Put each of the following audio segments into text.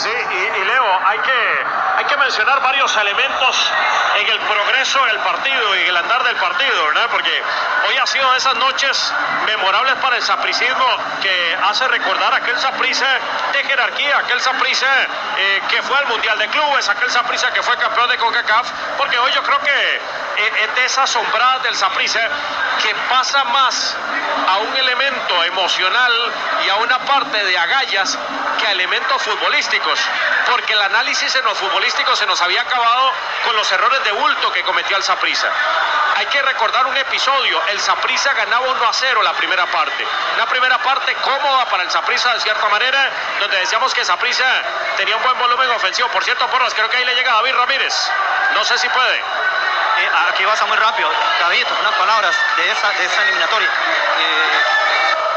sí. Y, Leo, hay que, hay que mencionar varios elementos en el progreso del partido y en el andar del partido, ¿verdad? Porque hoy ha sido de esas noches memorables para el sapricismo que hace recordar aquel saprisa de jerarquía, aquel saprisa eh, que fue al Mundial de Clubes, aquel saprisa que fue campeón de CONCACAF, porque hoy yo creo que eh, es de esas del saprisa que pasa más a un elemento emocional y a una parte de agallas que a elementos futbolísticos, porque el análisis en los futbolísticos se nos había acabado con los errores de bulto que cometió el Saprisa. Hay que recordar un episodio, el Saprisa ganaba 1 a 0 la primera parte, una primera parte cómoda para el Saprisa de cierta manera, donde decíamos que Saprisa tenía un buen volumen ofensivo. Por cierto, Porras, creo que ahí le llega David Ramírez. No sé si puede. Eh, aquí vas a muy rápido. David, unas palabras de esa, de esa eliminatoria. Eh,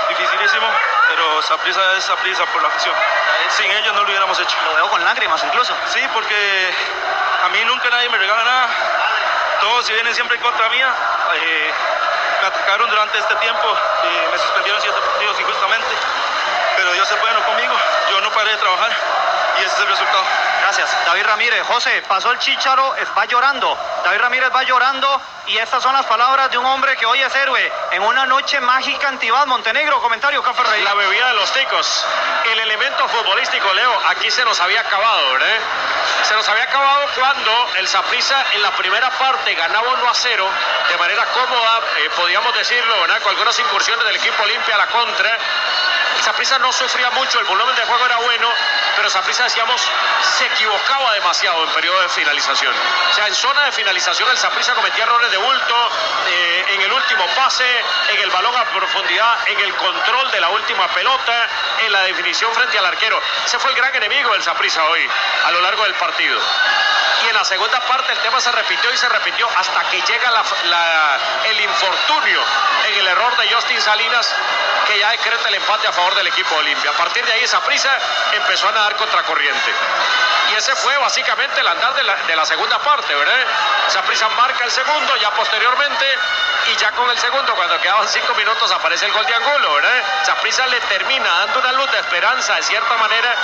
dificilísimo, pero Saprisa es Saprisa por la afición. Sin ellos no lo hubiéramos hecho. Lo veo con lágrimas incluso. Sí, porque a mí nunca nadie me regala nada. Todos si vienen siempre en contra mía. Eh, me atacaron durante este tiempo, y me suspendieron siete partidos injustamente. Pero Dios es bueno conmigo. Yo no paré de trabajar y ese es el resultado. Gracias. David Ramírez, José, pasó el chicharo, va llorando. David Ramírez va llorando y estas son las palabras de un hombre que hoy es héroe en una noche mágica Antibad Montenegro. Comentario, Café Rey. La bebida de los ticos. El elemento futbolístico, Leo, aquí se nos había acabado, ¿verdad? Se nos había acabado cuando el Saprissa en la primera parte ganaba 1 a 0 de manera cómoda, eh, podíamos decirlo, ¿verdad? Con algunas incursiones del equipo Olimpia a la contra. El Saprissa no sufría mucho, el volumen de juego era bueno, pero Saprissa, decíamos, se equivocaba demasiado en periodo de finalización. O sea, en zona de finalización el Saprissa cometía errores de bulto, eh, en el último pase, en el balón a profundidad, en el control de la última pelota, en la definición frente al arquero. Ese fue el gran enemigo del Saprissa hoy, a lo largo del partido. Y en la segunda parte el tema se repitió y se repitió hasta que llega el infortunio en el error de Justin Salinas que ya decreta el empate a favor del equipo Olimpia. A partir de ahí esa prisa empezó a nadar contracorriente. Y ese fue básicamente el andar de la, segunda parte, ¿verdad? Esa prisa marca el segundo, ya posteriormente, y ya con el segundo, cuando quedaban cinco minutos, aparece el gol de Angulo, ¿verdad? Esa prisa le termina dando una luz de esperanza, de cierta manera,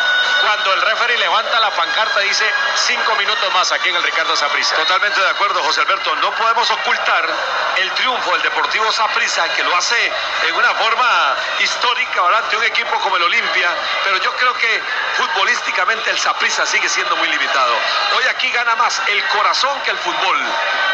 cuando el referee levanta la pancarta dice cinco minutos más aquí en el Ricardo Saprisa. Totalmente de acuerdo, José Alberto. No podemos ocultar el triunfo del Deportivo Saprisa, que lo hace en una forma histórica ¿verdad? ante un equipo como el Olimpia, pero yo creo que futbolísticamente el Saprisa sigue siendo muy limitado. Hoy aquí gana más el corazón que el fútbol.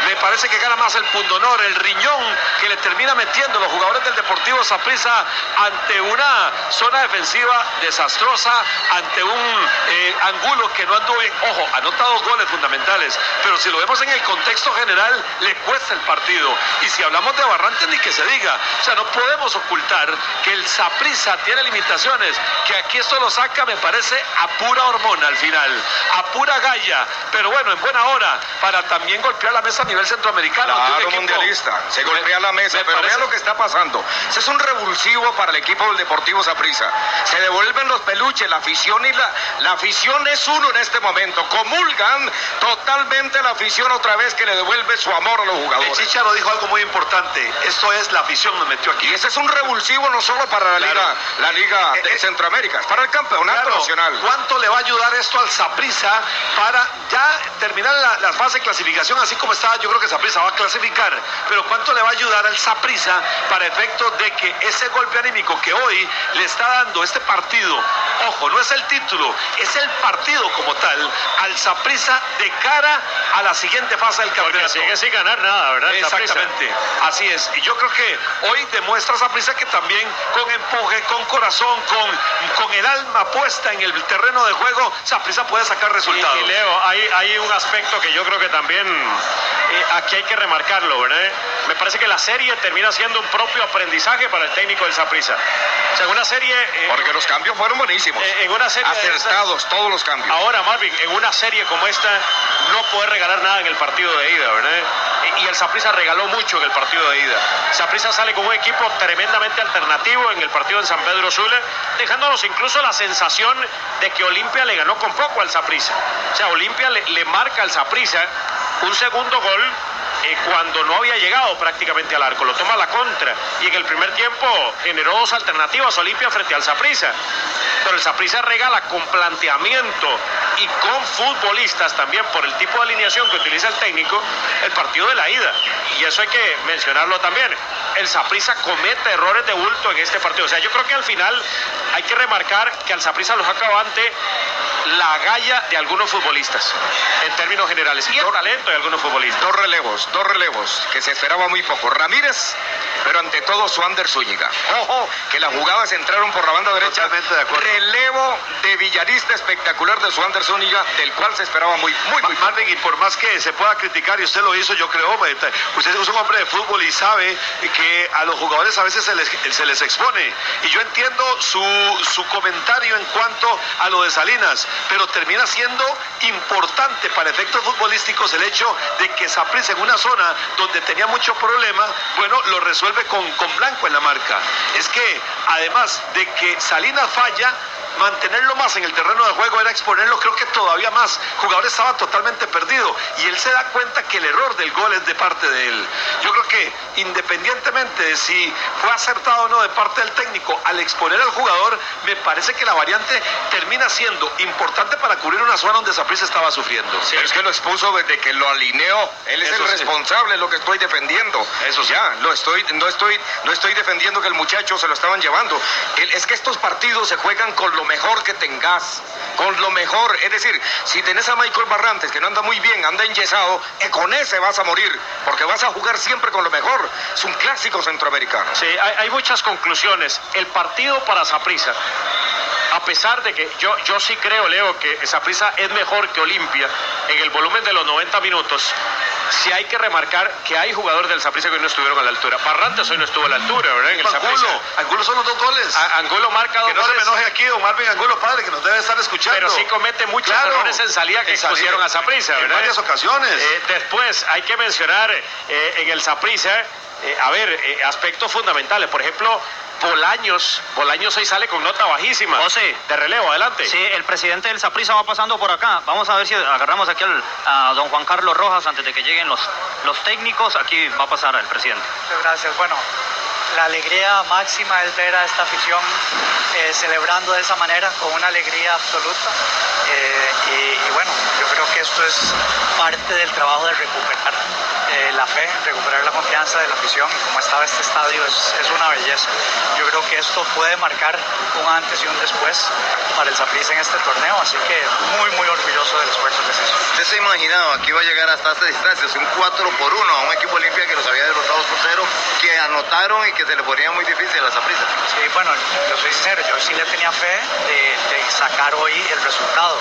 Me parece que gana más el pundonor, el riñón que le termina metiendo los jugadores del Deportivo Saprisa ante una zona defensiva desastrosa, ante un eh, Angulo que no anduvo, ojo, ha anotado goles fundamentales, pero si lo vemos en el contexto general, le cuesta el partido. Y si hablamos de Barrantes, ni que se diga. O sea, no podemos ocultar que el Saprisa tiene limitaciones, que aquí esto lo saca, me parece, a pura hormona al final, a pura galla, pero bueno, en buena hora, para también golpear la mesa a nivel centroamericano. Claro, mundialista, se golpea la mesa, pero vea lo que está pasando. Ese es un revulsivo para el equipo del Deportivo Saprisa. Se devuelven los peluches, la afición y la, la afición es uno en este momento. Comulgan totalmente la afición otra vez que le devuelve su amor a los jugadores. El Chicharo dijo algo muy importante. Esto es la afición nos metió aquí. Y ese es un revulsivo no solo para la Liga, la Liga de eh, eh, Centroamérica, es para el campeonato nacional. ¿Cuánto le va a ayudar esto al Saprisa para ya terminar la, fase de clasificación así como estaba? Yo creo que Saprisa va a clasificar, pero ¿cuánto le va a ayudar al Saprisa para efecto de que ese golpe anímico que hoy le está dando este partido, ojo, no es el título, es el partido como tal, al Saprisa de cara a la siguiente fase del campeonato. Porque sigue sin ganar nada, ¿verdad? Exactamente, así es. Y yo creo que hoy demuestra Saprisa que también con empuje, con corazón, con, con el alma puesta en el terreno de juego, Saprisa puede sacar resultados. Y, Leo, hay, hay un aspecto que yo creo que también eh, aquí hay que remarcarlo, ¿verdad? Me parece que la serie termina siendo un propio aprendizaje para el técnico del Saprisa. O sea, una serie. Eh, Porque los cambios fueron buenísimos. Eh, en una serie. Acertados todos los cambios. Ahora, Marvin, en una serie como esta, no puede regalar nada en el partido de ida, ¿verdad? Y el Saprisa regaló mucho en el partido de ida. Saprisa sale con un equipo tremendamente alternativo en el partido en San Pedro Sula, dejándonos incluso la sensación de que Olimpia le ganó con poco al Saprisa. O sea, Olimpia le, le marca al Saprisa un segundo gol cuando no había llegado prácticamente al arco, lo toma la contra y en el primer tiempo generó dos alternativas Olimpia frente al Saprissa. Pero el Saprissa regala con planteamiento y con futbolistas también por el tipo de alineación que utiliza el técnico el partido de la ida. Y eso hay que mencionarlo también. El Saprissa comete errores de bulto en este partido. O sea, yo creo que al final hay que remarcar que al Saprissa los ante la galla de algunos futbolistas, en términos generales, y el talento de algunos futbolistas. Dos relevos, dos relevos, que se esperaba muy poco. Ramírez, pero ante todo Suander Zúñiga. Ojo, que las jugadas entraron por la banda derecha. De acuerdo. Relevo de villarista espectacular de Suander Zúñiga, del cual se esperaba muy, muy, muy Marvin, y por más que se pueda criticar, y usted lo hizo, yo creo, usted es un hombre de fútbol y sabe que a los jugadores a veces se les, se les expone. Y yo entiendo su, su comentario en cuanto a lo de Salinas pero termina siendo importante para efectos futbolísticos el hecho de que Saprissa en una zona donde tenía mucho problema, bueno, lo resuelve con, con blanco en la marca. Es que además de que Salinas falla, mantenerlo más en el terreno de juego era exponerlo creo que todavía más. El jugador estaba totalmente perdido y él se da cuenta que el error del gol es de parte de él. Yo creo que independientemente de si fue acertado o no de parte del técnico al exponer al jugador, me parece que la variante termina siendo importante para cubrir una zona donde Saprissa estaba sufriendo. Sí. es que lo expuso desde que lo alineó. Él es el responsable, lo que estoy defendiendo. Eso ya, lo estoy, no estoy, no estoy defendiendo que el muchacho se lo estaban llevando. es que estos partidos se juegan con lo mejor que tengas, con lo mejor. Es decir, si tenés a Michael Barrantes, que no anda muy bien, anda enyesado, eh, con ese vas a morir, porque vas a jugar siempre con lo mejor. Es un clásico centroamericano. Sí, hay, muchas conclusiones. El partido para Saprisa a pesar de que yo, yo sí creo, Leo, que esa prisa es mejor que Olimpia en el volumen de los 90 minutos, sí hay que remarcar que hay jugadores del Saprissa que hoy no estuvieron a la altura. Barrantes hoy no estuvo a la altura, ¿verdad? En el Angulo, Angulo son los dos goles. Angulo marca dos Que no se me enoje aquí, don Marvin Angulo, padre, que nos debe estar escuchando. Pero sí comete muchos errores en salida que expusieron a Saprissa, ¿verdad? En varias ocasiones. Eh, después, hay que mencionar eh, en el Saprissa, eh, a ver, aspectos fundamentales. Por ejemplo, Bolaños, Bolaños hoy sale con nota bajísima. José. De relevo, adelante. Sí, el presidente del Saprisa va pasando por acá. Vamos a ver si agarramos aquí a don Juan Carlos Rojas antes de que lleguen los, los técnicos. Aquí va a pasar el presidente. Muchas gracias. Bueno, la alegría máxima es ver a esta afición eh, celebrando de esa manera, con una alegría absoluta. Eh, y, y, bueno, yo creo que esto es parte del trabajo de recuperar eh, la fe, recuperar la confianza de la afición. Como estaba este estadio es, es, una belleza. Yo creo que esto puede marcar un antes y un después para el Saprissa en este torneo, así que muy, muy orgulloso del esfuerzo que se hizo. ¿Usted se imaginaba que iba a llegar hasta esta distancia, un 4 por 1 a un equipo Olimpia que los había derrotado por cero, que anotaron y que se le ponía muy difícil a la Saprissa? Sí, bueno, yo soy sincero, yo sí le tenía fe de, de sacar hoy el resultado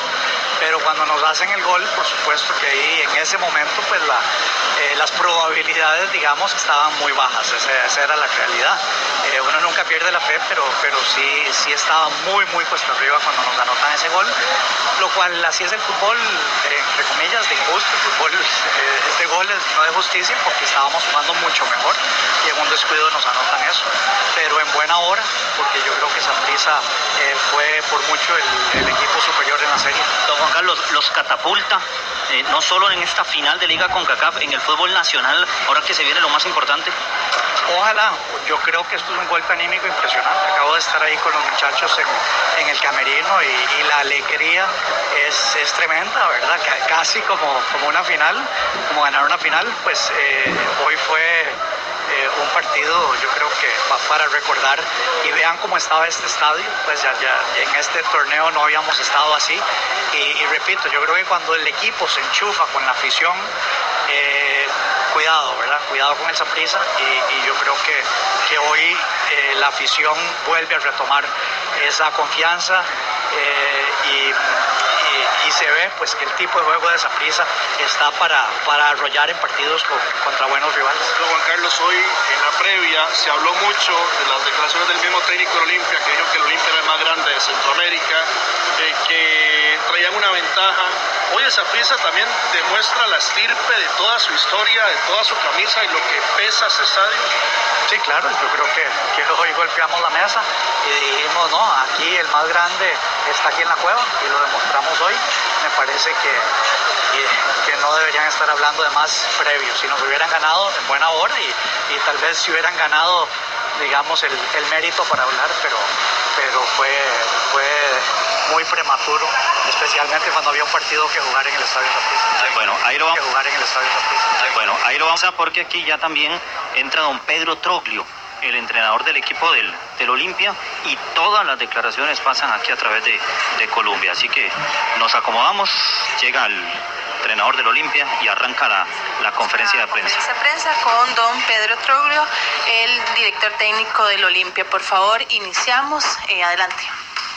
pero cuando nos hacen el gol, por supuesto que ahí en ese momento pues la, eh, las probabilidades, digamos, estaban muy bajas, esa, era la realidad. Eh, uno nunca pierde la fe, pero, pero sí, sí estaba muy, muy puesto arriba cuando nos anotan ese gol, lo cual así es el fútbol, eh, entre comillas, de injusto, el fútbol es de no de justicia, porque estábamos jugando mucho mejor y en un descuido nos anotan eso, pero en buena hora, porque yo creo que Sanprisa fue por mucho el, equipo superior en la serie. Juan Carlos, los catapulta, eh, no solo en esta final de Liga con CACAF, en el fútbol nacional, ahora que se viene lo más importante. Ojalá, yo creo que esto es un golpe anímico impresionante. Acabo de estar ahí con los muchachos en, el camerino y, la alegría es, tremenda, ¿verdad? Casi como, como una final, como ganar una final, pues eh, hoy fue eh, un partido, yo creo que para recordar y vean cómo estaba este estadio, pues ya, ya en este torneo no habíamos estado así. Y, repito, yo creo que cuando el equipo se enchufa con la afición, eh, cuidado, ¿verdad? Cuidado con esa prisa y, yo creo que, que hoy eh, la afición vuelve a retomar esa confianza y y se ve pues que el tipo de juego de esa prisa está para, para arrollar en partidos contra buenos rivales. Juan Carlos, hoy en la previa se habló mucho de las declaraciones del mismo técnico de Olimpia, que dijo que el Olimpia era el más grande de Centroamérica, que traían una ventaja Hoy esa prisa también demuestra la estirpe de toda su historia, de toda su camisa y lo que pesa ese estadio. Sí, claro, yo creo que, que hoy golpeamos la mesa y dijimos, no, aquí el más grande está aquí en la cueva y lo demostramos hoy. Me parece que, que no deberían estar hablando de más previos. Si nos hubieran ganado en buena hora y, y tal vez si hubieran ganado, digamos, el, el mérito para hablar, pero, pero fue, fue muy prematuro, especialmente cuando había un partido que jugar en el Estadio Saprissa. Bueno, ahí lo vamos. jugar en el Estadio. Bueno, ahí lo vamos a porque aquí ya también entra don Pedro Troglio, el entrenador del equipo del, del Olimpia, y todas las declaraciones pasan aquí a través de, de Colombia. Así que nos acomodamos, llega el entrenador del Olimpia y arranca la, la conferencia de prensa. Conferencia de prensa con don Pedro Troglio, el director técnico del Olimpia. Por favor, iniciamos. Eh, adelante.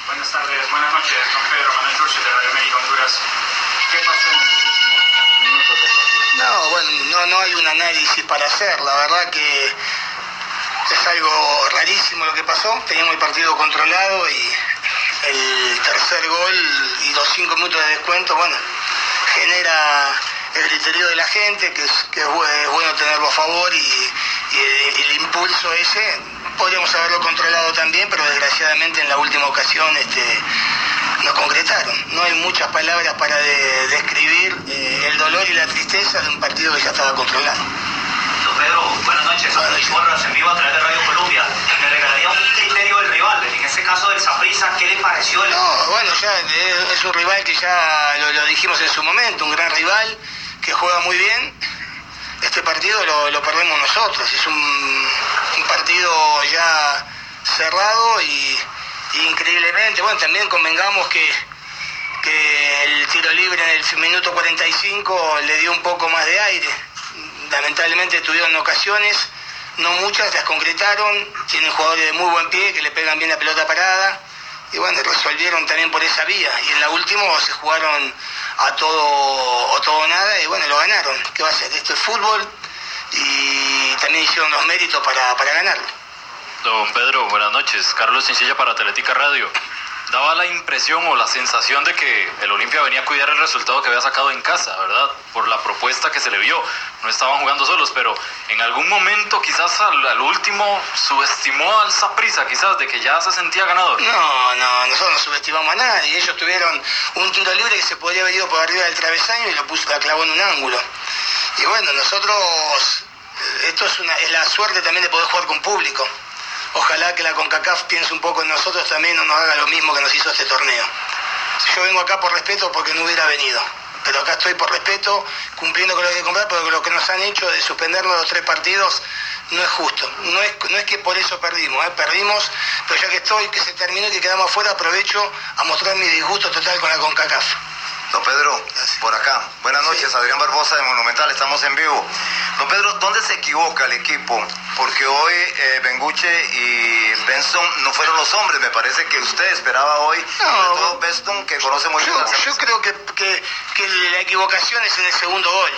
Buenas tardes, buenas noches, don Pedro Manuel Rusia de Radio América Honduras. ¿Qué pasó en los últimos minutos del partido? No, bueno, no, no hay un análisis para hacer. La verdad que es algo rarísimo lo que pasó. Teníamos el partido controlado y el tercer gol y los cinco minutos de descuento, bueno, genera el griterío de la gente, que es, que es bu- es bueno tenerlo a favor y, el, impulso ese podríamos haberlo controlado también, pero desgraciadamente en la última ocasión este, concretaron. No hay muchas palabras para de- describir eh, el dolor y la tristeza de un partido que ya estaba controlado. Buenas noches, soy Luis Borras, en vivo a través de Radio Colombia. Me regalaría un criterio del rival, en este caso del Saprissa, ¿qué le pareció el No, bueno, ya eh, es un rival que ya lo, lo dijimos en su momento, un gran rival que juega muy bien. Este partido lo, lo perdemos nosotros, es un, un partido ya cerrado y, y increíblemente, bueno, también convengamos que, que el tiro libre en el minuto 45 le dio un poco más de aire. Lamentablemente tuvieron ocasiones, no muchas, las concretaron, tienen jugadores de muy buen pie que le pegan bien la pelota parada y bueno, resolvieron también por esa vía. Y en la última se jugaron a todo o todo nada y bueno, lo ganaron. ¿Qué va a ser? Esto es fútbol y también hicieron los méritos para, para ganarlo. Don Pedro, buenas noches. Carlos Cincilla para Atlética Radio. Daba la impresión o la sensación de que el Olimpia venía a cuidar el resultado que había sacado en casa, ¿verdad? Por la propuesta que se le vio. No estaban jugando solos, pero en algún momento quizás al, último subestimó al Saprissa, quizás de que ya se sentía ganador. No, no, nosotros no subestimamos a nadie. Ellos tuvieron un tiro libre que se podría haber ido por arriba del travesaño y lo puso, la clavó en un ángulo. Y bueno, nosotros, esto es, una, es la suerte también de poder jugar con público. Ojalá que la CONCACAF piense un poco en nosotros también, no nos haga lo mismo que nos hizo este torneo. Yo vengo acá por respeto porque no hubiera venido. Pero acá estoy por respeto, cumpliendo con lo que hay que cumplir, porque lo que nos han hecho de suspendernos los tres partidos no es justo. No es, no es que por eso perdimos, ¿eh? perdimos, pero ya que estoy, que se terminó y que quedamos afuera, aprovecho a mostrar mi disgusto total con la CONCACAF. Don Pedro, por acá. Buenas noches, Adrián Barbosa de Monumental, estamos en vivo. Don Pedro, ¿dónde se equivoca el equipo? Porque hoy eh, Benguche y Benson no fueron los hombres, me parece que usted esperaba hoy, sobre todo Beston, que conoce muy bien Yo, yo creo que, que- que la equivocación es en el segundo gol.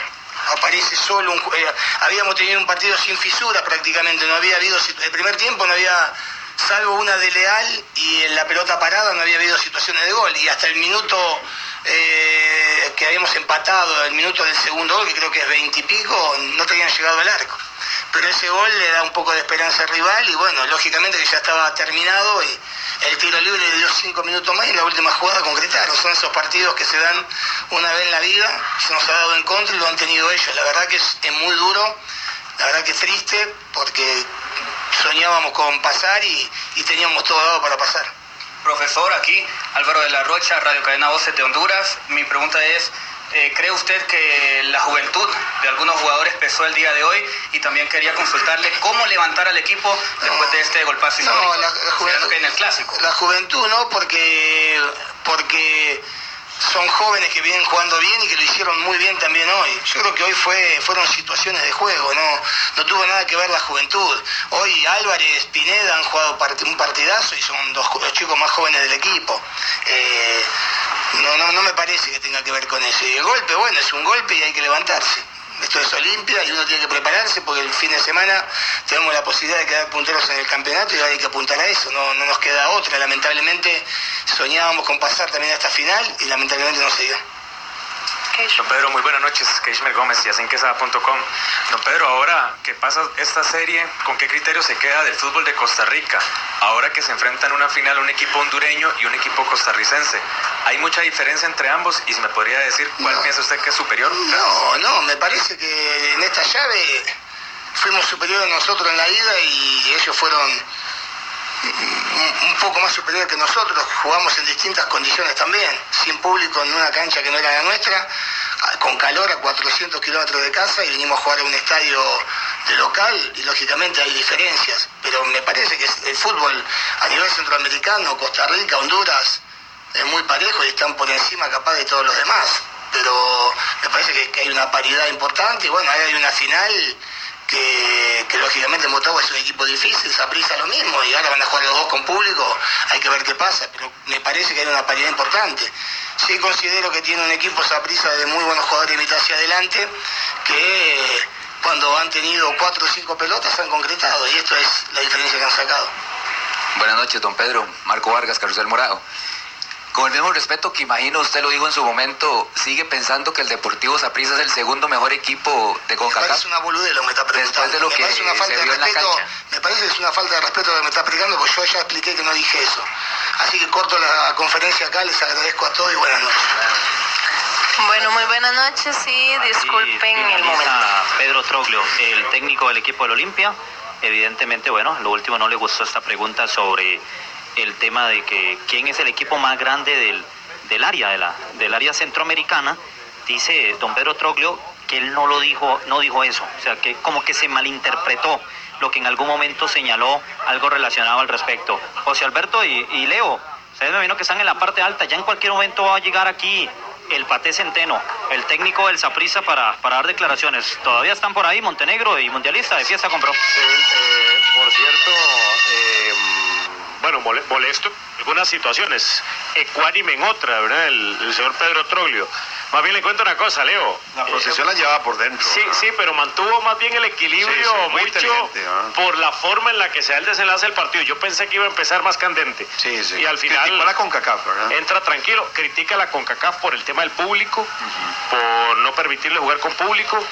Aparece solo un eh, habíamos tenido un partido sin fisuras prácticamente, no había habido el primer tiempo no había salvo una de Leal y en la pelota parada no había habido situaciones de gol y hasta el minuto eh, que habíamos empatado, el minuto del segundo gol, que creo que es veintipico, no tenían llegado al arco. Pero ese gol le da un poco de esperanza al rival y bueno, lógicamente que ya estaba terminado y el tiro libre le dio cinco minutos más y la última jugada concretaron. Son esos partidos que se dan una vez en la vida, se nos ha dado en contra y lo han tenido ellos. La verdad que es, es muy duro, la verdad que es triste porque soñábamos con pasar y, y teníamos todo dado para pasar. Profesor, aquí Álvaro de la Rocha, Radio Cadena Voces de Honduras. Mi pregunta es, eh, ¿cree usted que la juventud de algunos jugadores pesó el día de hoy? Y también quería consultarle cómo levantar al equipo después de este golpazo No, la, la juventud, en el Clásico. la juventud no, porque, porque son jóvenes que vienen jugando bien y que lo hicieron muy bien también hoy. Yo creo que hoy fue, fueron situaciones de juego, no, no tuvo nada que ver la juventud. Hoy Álvarez, Pineda han jugado un partidazo y son dos los chicos más jóvenes del equipo. Eh, no, no, no me parece que tenga que ver con eso. Y el golpe, bueno, es un golpe y hay que levantarse. Esto es Olimpia y uno tiene que prepararse porque el fin de semana tenemos la posibilidad de quedar punteros en el campeonato y hay que apuntar a eso, no, no nos queda otra. Lamentablemente soñábamos con pasar también a esta final y lamentablemente no se dio. Don Pedro, muy buenas noches. Keishmer Gómez, yacinquesa.com. Don Pedro, ahora que pasa esta serie, ¿con qué criterio se queda del fútbol de Costa Rica? Ahora que se enfrentan en una final un equipo hondureño y un equipo costarricense. ¿Hay mucha diferencia entre ambos? Y si me podría decir, ¿cuál piensa usted que es superior? No, no, me parece que en esta llave fuimos superiores nosotros en la ida y ellos fueron un poco más superior que nosotros, jugamos en distintas condiciones también, sin público en una cancha que no era la nuestra, con calor a 400 kilómetros de casa y vinimos a jugar a un estadio de local y lógicamente hay diferencias, pero me parece que el fútbol a nivel centroamericano, Costa Rica, Honduras, es muy parejo y están por encima capaz de todos los demás, pero me parece que, que hay una paridad importante y bueno, ahí hay una final que, lógicamente Motagua es un equipo difícil, Saprissa lo mismo, y ahora van a jugar los dos con público, hay que ver qué pasa, pero me parece que hay una paridad importante. Sí considero que tiene un equipo Saprissa de muy buenos jugadores de mitad hacia adelante, que cuando han tenido cuatro o cinco pelotas han concretado, y esto es la diferencia que han sacado. Buenas noches, don Pedro. Marco Vargas, Carrusel Morado. Con el mismo respeto que imagino usted lo dijo en su momento, ¿sigue pensando que el Deportivo Saprissa es el segundo mejor equipo de CONCACAF? Me parece una boludez lo que me está preguntando. Después de lo me que parece una falta se de vio en la respeto, cancha. Me parece que es una falta de respeto lo que me está explicando, porque yo ya expliqué que no dije eso. Así que corto la conferencia acá, les agradezco a todos y buenas noches. Bueno, muy buenas noches y disculpen el momento. Pedro Troglio, el técnico del equipo del Olimpia. Evidentemente, bueno, lo último no le gustó esta pregunta sobre el tema de que quién es el equipo más grande del, del área, de la, del área centroamericana. Dice don Pedro Troglio que él no lo dijo, no dijo eso. O sea, que como que se malinterpretó lo que en algún momento señaló algo relacionado al respecto. José Alberto y, Leo, ustedes me vino que están en la parte alta, ya en cualquier momento va a llegar aquí el Pate Centeno, el técnico del Saprissa para, para dar declaraciones. Todavía están por ahí Montenegro y Mundialista de fiesta compró. Eh, por cierto, eh, bueno, mole- molesto en algunas situaciones, ecuánime en otra, ¿verdad? El, el señor Pedro Troglio. Más bien le cuento una cosa, Leo. La procesión la llevaba por dentro. Sí, sí, pero mantuvo más bien el equilibrio Sí, sí, muy mucho ¿ah? por la forma en la que se da el desenlace del partido. Yo pensé que iba a empezar más candente. Sí, sí. Y al final Criticó la CONCACAF, ¿verdad? entra tranquilo, critica a la CONCACAF por el tema del público, por no permitirle jugar con público,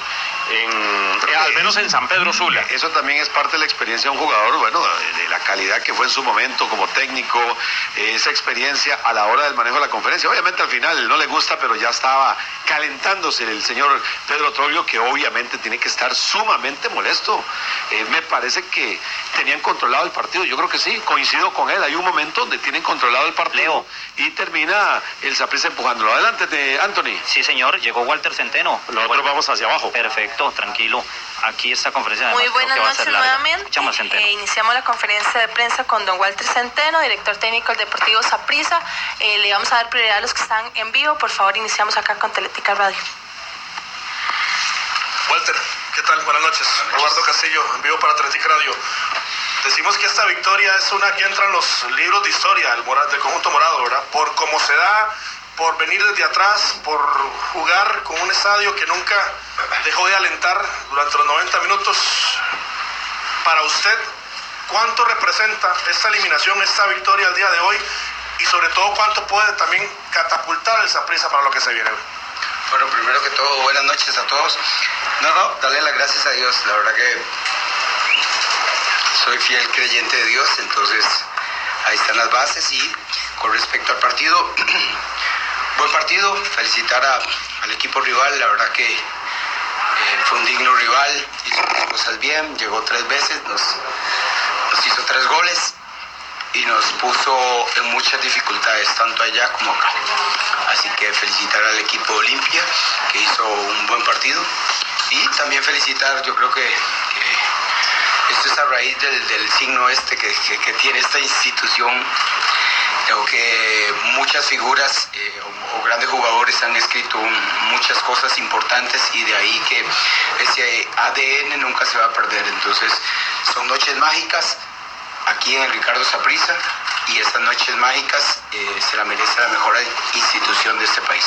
en- eh, al menos en San Pedro Sula. Eso también es parte de la experiencia de un jugador, bueno, de, de la calidad que fue en su momento como técnico, eh, esa experiencia a la hora del manejo de la conferencia. Obviamente al final no le gusta, pero ya estaba calentándose el señor Pedro Troglio, que obviamente tiene que estar sumamente molesto. Eh, me parece que tenían controlado el partido, yo creo que sí, coincido con él. Hay un momento donde tienen controlado el partido y termina el Saprissa empujándolo. Adelante, de Anthony. Sí, señor, llegó Walter Centeno. Nosotros vamos hacia abajo. Perfecto, tranquilo. Aquí esta conferencia Muy buenas que va a ser noches nuevamente. Escuchamos a Centeno. Eh, iniciamos la conferencia de prensa con don Walter Centeno, director técnico del Deportivo Saprissa. Eh, le vamos a dar prioridad a los que están en vivo. Por favor, iniciamos acá con Teletica Radio. Walter, ¿qué tal? Buenas noches. Roberto Castillo, en vivo para Atlética Radio. Decimos que esta victoria es una que entra en los libros de historia del conjunto morado, ¿verdad? Por cómo se da, por venir desde atrás, por jugar con un estadio que nunca dejó de alentar durante los 90 minutos. Para usted, ¿cuánto representa esta eliminación, esta victoria al día de hoy? Y sobre todo, ¿cuánto puede también catapultar el Saprissa para lo que se viene? Bueno, primero que todo, buenas noches a todos. No, no, darle las gracias a Dios. La verdad que soy fiel creyente de Dios, entonces ahí están las bases. Y con respecto al partido, buen partido. Felicitar a- al equipo rival, la verdad que eh, fue un digno rival, hizo las cosas bien, llegó tres veces, nos, hizo tres goles y nos puso en muchas dificultades, tanto allá como acá. Así que felicitar al equipo Olimpia, que hizo un buen partido. Y también felicitar, yo creo que, esto es a raíz del, signo este que- que tiene esta institución. Creo que muchas figuras eh, o, grandes jugadores han escrito muchas cosas importantes y de ahí que ese ADN nunca se va a perder. Entonces, son noches mágicas aquí en el Ricardo Saprissa y estas noches mágicas eh, se la merece la mejor institución de este país.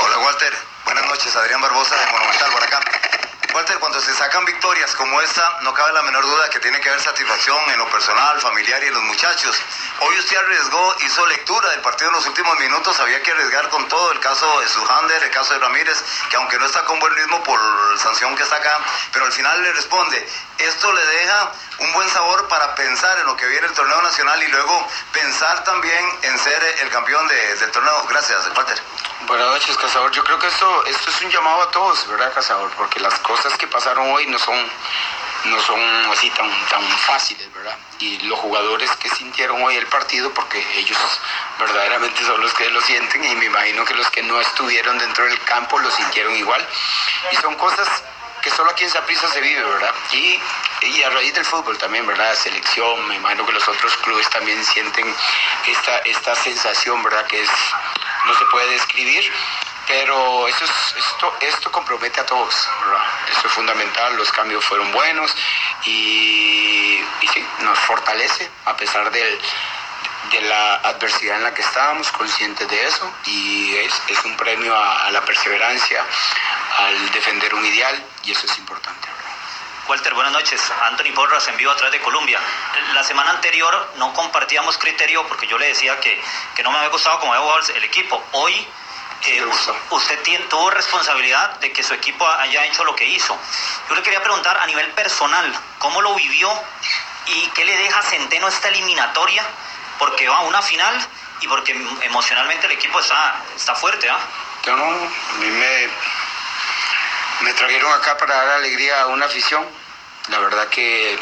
Hola Walter, buenas noches, Adrián Barbosa de Monumental por. Walter, cuando se sacan victorias como esta, no cabe la menor duda que tiene que haber satisfacción en lo personal, familiar y en los muchachos. Hoy usted arriesgó, hizo lectura del partido en los últimos minutos, había que arriesgar con todo, el caso de Sujander, el caso de Ramírez, que aunque no está con buen ritmo por sanción que está acá, pero al final le responde, esto le deja un buen sabor para pensar en lo que viene el torneo nacional y luego pensar también en ser el campeón de- del torneo. Gracias, Walter. Buenas noches, Cazador. Yo creo que esto, esto es un llamado a todos, ¿verdad, Cazador? Porque las cosas que pasaron hoy no son, no son así tan, tan fáciles, ¿verdad? Y los jugadores que sintieron hoy el partido, porque ellos verdaderamente son los que lo sienten y me imagino que los que no estuvieron dentro del campo lo sintieron igual. Y son cosas que solo aquí en Saprissa se vive, ¿verdad? Y, y a raíz del fútbol también, ¿verdad? Selección, me imagino que los otros clubes también sienten esta, esta sensación, ¿verdad? Que es, no se puede describir, pero eso es- esto, esto compromete a todos, ¿verdad? Eso es fundamental, los cambios fueron buenos y, y sí, nos fortalece a pesar del, de la adversidad en la que estábamos, conscientes de eso, y es, es un premio a la perseverancia, al defender un ideal, y eso es importante. Walter, buenas noches. Anthony Porras en vivo a través de Colombia. La semana anterior no compartíamos criterio porque yo le decía que, que no me había gustado cómo había jugado el- equipo. Hoy eh, us- usted tuvo responsabilidad de que su equipo haya hecho lo que hizo. Yo le quería preguntar a nivel personal, ¿cómo lo vivió y qué le deja a Centeno esta eliminatoria? Porque va a una final y porque emocionalmente el equipo está, está fuerte, ¿ah? Yo no, a mí me, me trajeron acá para dar alegría a una afición. La verdad que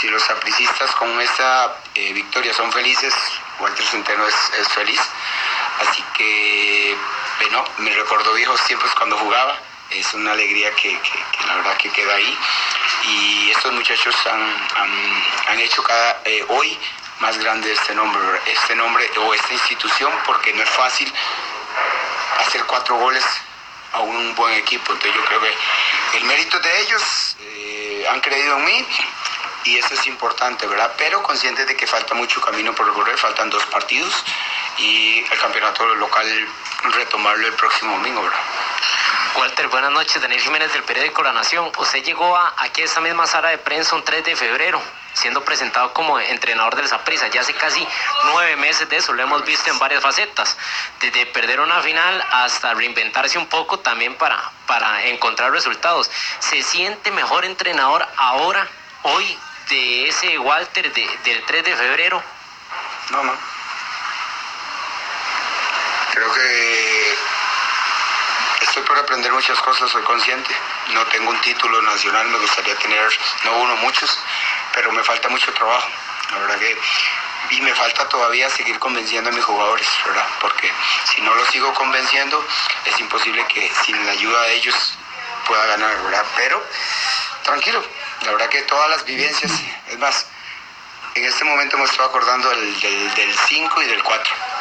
si los sapricistas con esta eh, victoria son felices, Walter Centeno es, feliz. Así que, bueno, me recordó viejos tiempos cuando jugaba. Es una alegría que, la verdad que queda ahí. Y estos muchachos han, han- hecho eh, hoy más grande este nombre, este nombre o esta institución, porque no es fácil hacer cuatro goles a un buen equipo. Entonces yo creo que el mérito de ellos eh, han creído en mí y eso es importante, ¿verdad? Pero conscientes de que falta mucho camino por recorrer, faltan dos partidos y el campeonato local retomarlo el próximo domingo, ¿verdad? Walter, buenas noches. Daniel Jiménez del periódico La Nación. Usted llegó a, aquí a esta misma sala de prensa un 3 de febrero, siendo presentado como entrenador del Saprissa. Ya hace casi nueve meses de eso, lo hemos visto en varias facetas. Desde perder una final hasta reinventarse un poco también para, para encontrar resultados. ¿Se siente mejor entrenador ahora, hoy, de ese Walter de- del 3 de febrero? No, no. Creo que estoy por aprender muchas cosas, soy consciente. No tengo un título nacional, me gustaría tener, no uno, muchos, pero me falta mucho trabajo. La verdad que, y me falta todavía seguir convenciendo a mis jugadores, ¿verdad? Porque si no los sigo convenciendo, es imposible que sin la ayuda de ellos pueda ganar, ¿verdad? Pero tranquilo, la verdad que todas las vivencias, es más, en este momento me estoy acordando del, del, del 5 y del 4.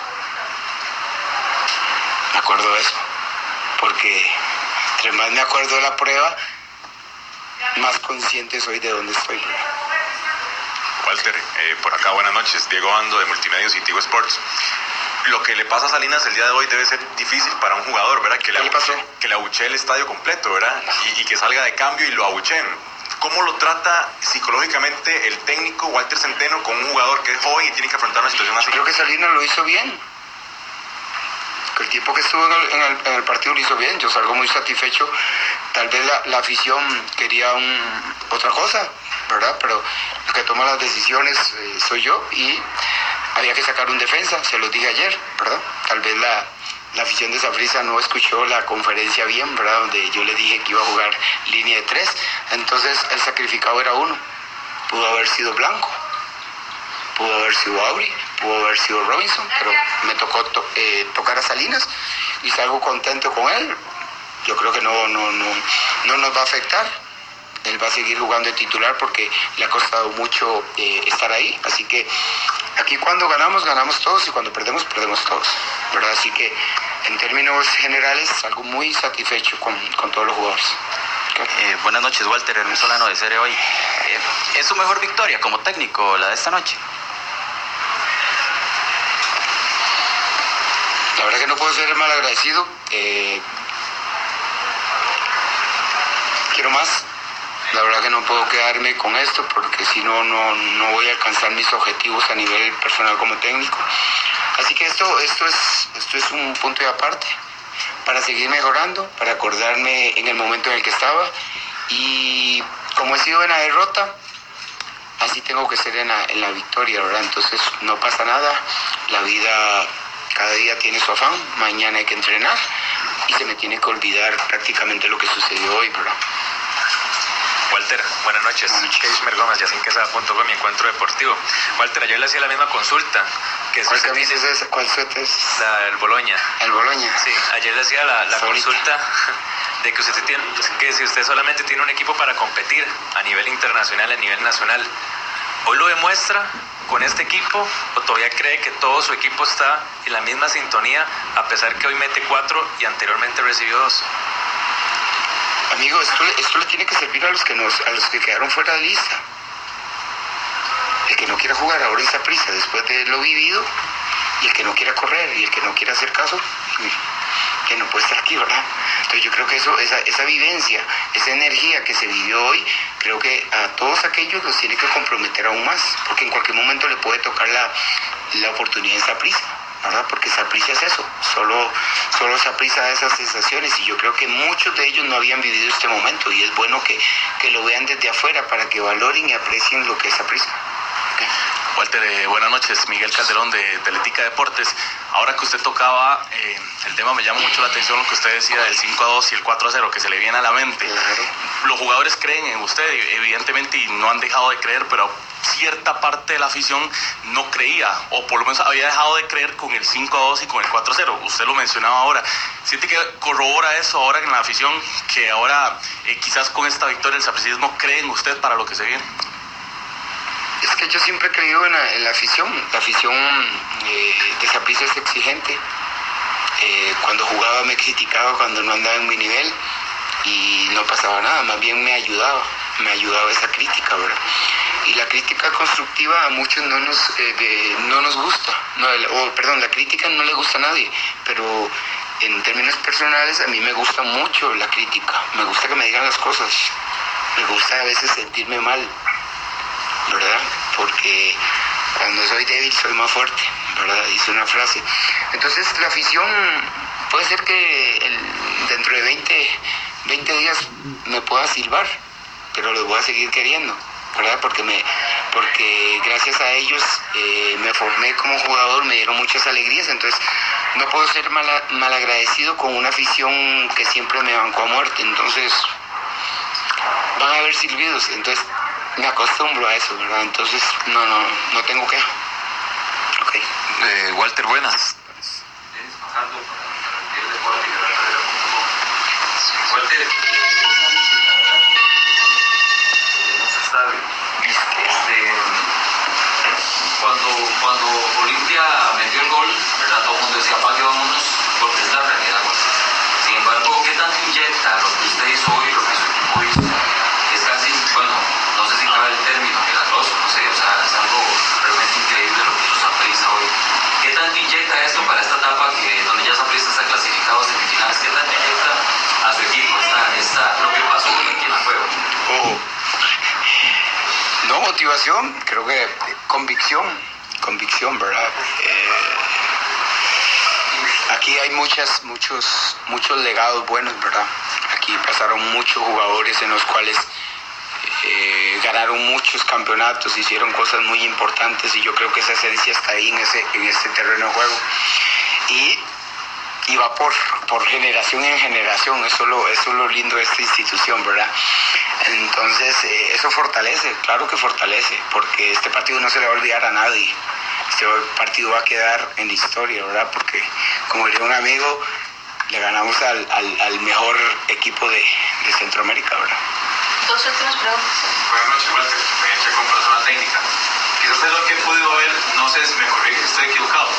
Me acuerdo de eso. Porque entre más me acuerdo de la prueba, más consciente soy de dónde estoy. Walter, eh, por acá buenas noches. Diego Ando de Multimedios y Tigo Sports. Lo que le pasa a Salinas el día de hoy debe ser difícil para un jugador, ¿verdad? Que le, abuche, que le abuche el estadio completo, ¿verdad? Y, y que salga de cambio y lo abuchen. ¿Cómo lo trata psicológicamente el técnico Walter Centeno con un jugador que es joven y tiene que afrontar una situación así? Creo que Salinas lo hizo bien. Que el tiempo que estuvo en el, partido lo hizo bien. Yo salgo muy satisfecho. Tal vez la, afición quería otra cosa, ¿verdad? Pero el que toma las decisiones eh, soy yo y había que sacar un defensa, se lo dije ayer, ¿verdad? Tal vez la, la afición de Saprissa no escuchó la conferencia bien, ¿verdad? Donde yo le dije que iba a jugar línea de tres. Entonces el sacrificado era uno. Pudo haber sido Blanco, pudo haber sido Auri, pudo haber sido Robinson, pero me tocó to- eh, tocar a Salinas y salgo contento con él. Yo creo que no, no, no, no nos va a afectar. Él va a seguir jugando de titular porque le ha costado mucho eh, estar ahí. Así que aquí cuando ganamos, ganamos todos y cuando perdemos, perdemos todos. ¿verdad? Así que en términos generales, salgo muy satisfecho con, con todos los jugadores. Eh, buenas noches, Walter, el Solano de Serie hoy. ¿Es su mejor victoria como técnico la de esta noche? La verdad que no puedo ser mal agradecido. Eh, quiero más. La verdad que no puedo quedarme con esto porque si no, no, no voy a alcanzar mis objetivos a nivel personal como técnico. Así que esto, esto, es, esto es un punto de aparte para seguir mejorando, para acordarme en el momento en el que estaba y como he sido en la derrota, así tengo que ser en la, en la victoria, ¿verdad? Entonces no pasa nada, la vida cada día tiene su afán, mañana hay que entrenar y se me tiene que olvidar prácticamente lo que sucedió hoy, ¿verdad? Walter, buenas noches. Keismer Gómez, yacinquesa.com, mi encuentro deportivo. Walter, ayer le hacía la misma consulta. Que ¿Cuál camisa es esa? ¿Cuál suéter es? La, el Boloña. El Boloña. Sí, ayer le hacía la, la consulta de que usted tiene, que si usted solamente tiene un equipo para competir a nivel internacional, a nivel nacional, ¿hoy lo demuestra con este equipo o todavía cree que todo su equipo está en la misma sintonía a pesar que hoy mete cuatro y anteriormente recibió dos? Amigo, esto, esto le tiene que servir a los que nos, a los que quedaron fuera de lista. El que no quiera jugar ahora esa prisa después de lo vivido, y el que no quiera correr, y el que no quiera hacer caso, que no puede estar aquí, ¿verdad? Entonces yo creo que eso, esa, vivencia, esa energía que se vivió hoy, creo que a todos aquellos los tiene que comprometer aún más, porque en cualquier momento le puede tocar la, la oportunidad de esa prisa. ¿verdad? Porque Saprissa es eso, solo, solo Saprissa da esas sensaciones y yo creo que muchos de ellos no habían vivido este momento y es bueno que, que lo vean desde afuera para que valoren y aprecien lo que es Saprissa. Walter, eh, buenas noches. Miguel Calderón de Teletica Deportes. Ahora que usted tocaba eh, el tema, me llama mucho la atención lo que usted decía del 5 a 2 y el 4 a 0, que se le viene a la mente. Los jugadores creen en usted, evidentemente, y no han dejado de creer, pero cierta parte de la afición no creía, o por lo menos había dejado de creer con el 5 a 2 y con el 4 a 0. Usted lo mencionaba ahora. ¿Siente que corrobora eso ahora en la afición, que ahora eh, quizás con esta victoria el sapricismo cree en usted para lo que se viene? Es que yo siempre he creído en la, afición. La afición eh, de Saprissa es exigente. Eh, cuando jugaba me criticaba cuando no andaba en mi nivel y no pasaba nada, más bien me ayudaba, me ayudaba esa crítica, ¿verdad? Y la crítica constructiva a muchos no nos, eh, no nos gusta, o, perdón, la crítica no le gusta a nadie, pero en términos personales a mí me gusta mucho la crítica, me gusta que me digan las cosas, me gusta a veces sentirme mal, ¿verdad? Porque cuando soy débil soy más fuerte, ¿verdad? Dice una frase. Entonces la afición puede ser que dentro de 20, 20 días me pueda silbar, pero los voy a seguir queriendo, ¿verdad? Porque, me, porque gracias a ellos eh, me formé como jugador, me dieron muchas alegrías, entonces no puedo ser mala- malagradecido con una afición que siempre me bancó a muerte, entonces van a haber silbidos, entonces me acostumbro a eso, ¿verdad? Entonces no, no, no tengo que. Eh, Walter, buenas. Walter, este, cuando, cuando Olimpia metió el gol, ¿verdad? Todo el mundo decía, apague, vámonos, porque es la realidad. Sin embargo, ¿qué tanto inyecta lo que usted hizo hoy, a semifinales? ¿Qué tanto inyecta a su equipo esta, esta, lo que pasó en la juego? No, motivación, creo que eh, convicción, convicción, ¿verdad? Eh, aquí hay muchas, muchos, muchos legados buenos, ¿verdad? Aquí pasaron muchos jugadores en los cuales eh, ganaron muchos campeonatos, hicieron cosas muy importantes y yo creo que esa esencia está ahí en ese, en ese terreno de juego. Y, y va por, por generación en generación, eso es, lo, eso es lo lindo de esta institución, ¿verdad? Entonces, eh, eso fortalece, claro que fortalece, porque este partido no se le va a olvidar a nadie. Este partido va a quedar en la historia, ¿verdad? Porque, como diría un amigo, le ganamos al, al- al mejor equipo de, de Centroamérica, ¿verdad? Dos últimas preguntas. Buenas noches, Walter. Me con persona técnica. Quizás es lo que he podido ver, no sé si me corrige estoy equivocado.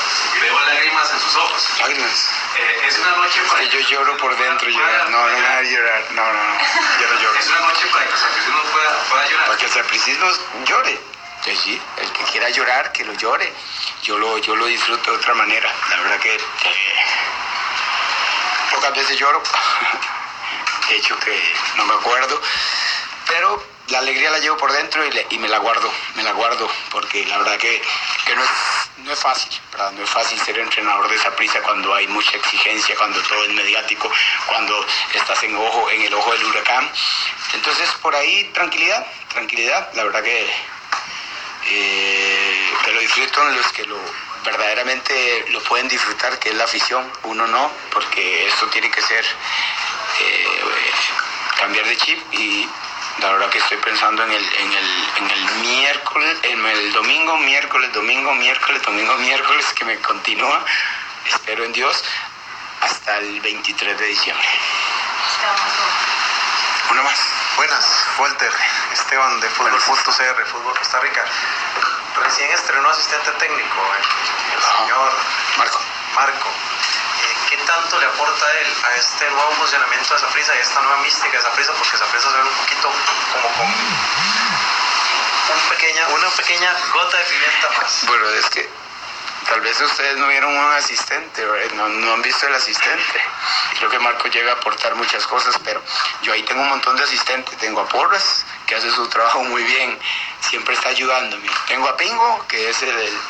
Veo lágrimas en sus ojos. Lágrimas. Eh, es una noche para. Sí, yo lloro por dentro, llorar. No, no me hagas llorar. No, no, no. Yo no lloro. Es una noche para que el sacrificio pueda, pueda llorar. Para que el sapricismo llore. Sí, sí, el que quiera llorar, que lo llore. Yo lo, yo lo disfruto de otra manera. La verdad que eh, pocas veces lloro. hecho que no me acuerdo. Pero la alegría la llevo por dentro y, le- y me la guardo, me la guardo, porque la verdad que, que no, es, no es fácil. No es fácil ser entrenador de esa prisa cuando hay mucha exigencia, cuando todo es mediático, cuando estás en, ojo, en el ojo del huracán. Entonces, por ahí, tranquilidad, tranquilidad. La verdad que, eh, que lo disfrutan los que lo verdaderamente lo pueden disfrutar, que es la afición. Uno no, porque esto tiene que ser eh, cambiar de chip y la verdad que estoy pensando en el, en el, en el miércoles, en el domingo, miércoles, domingo, miércoles, domingo, miércoles, que me continúa, espero en Dios, hasta el 23 de diciembre. Una más. Buenas, Walter, Esteban de Fútbol.cr, Fútbol Costa Rica. Recién estrenó asistente técnico el, el señor Marco. Marco. ¿Qué tanto le aporta él a este nuevo funcionamiento de Saprissa y a esta nueva mística de Saprissa? Porque Saprissa se ve un poquito como con una pequeña gota de pimienta más. Bueno, es que tal vez ustedes no vieron un asistente, no, han visto el asistente. Creo que Marco llega a aportar muchas cosas, pero yo ahí tengo un montón de asistentes. Tengo a Porras, que hace su trabajo muy bien, siempre está ayudándome. Tengo a Pingo, que es el, el-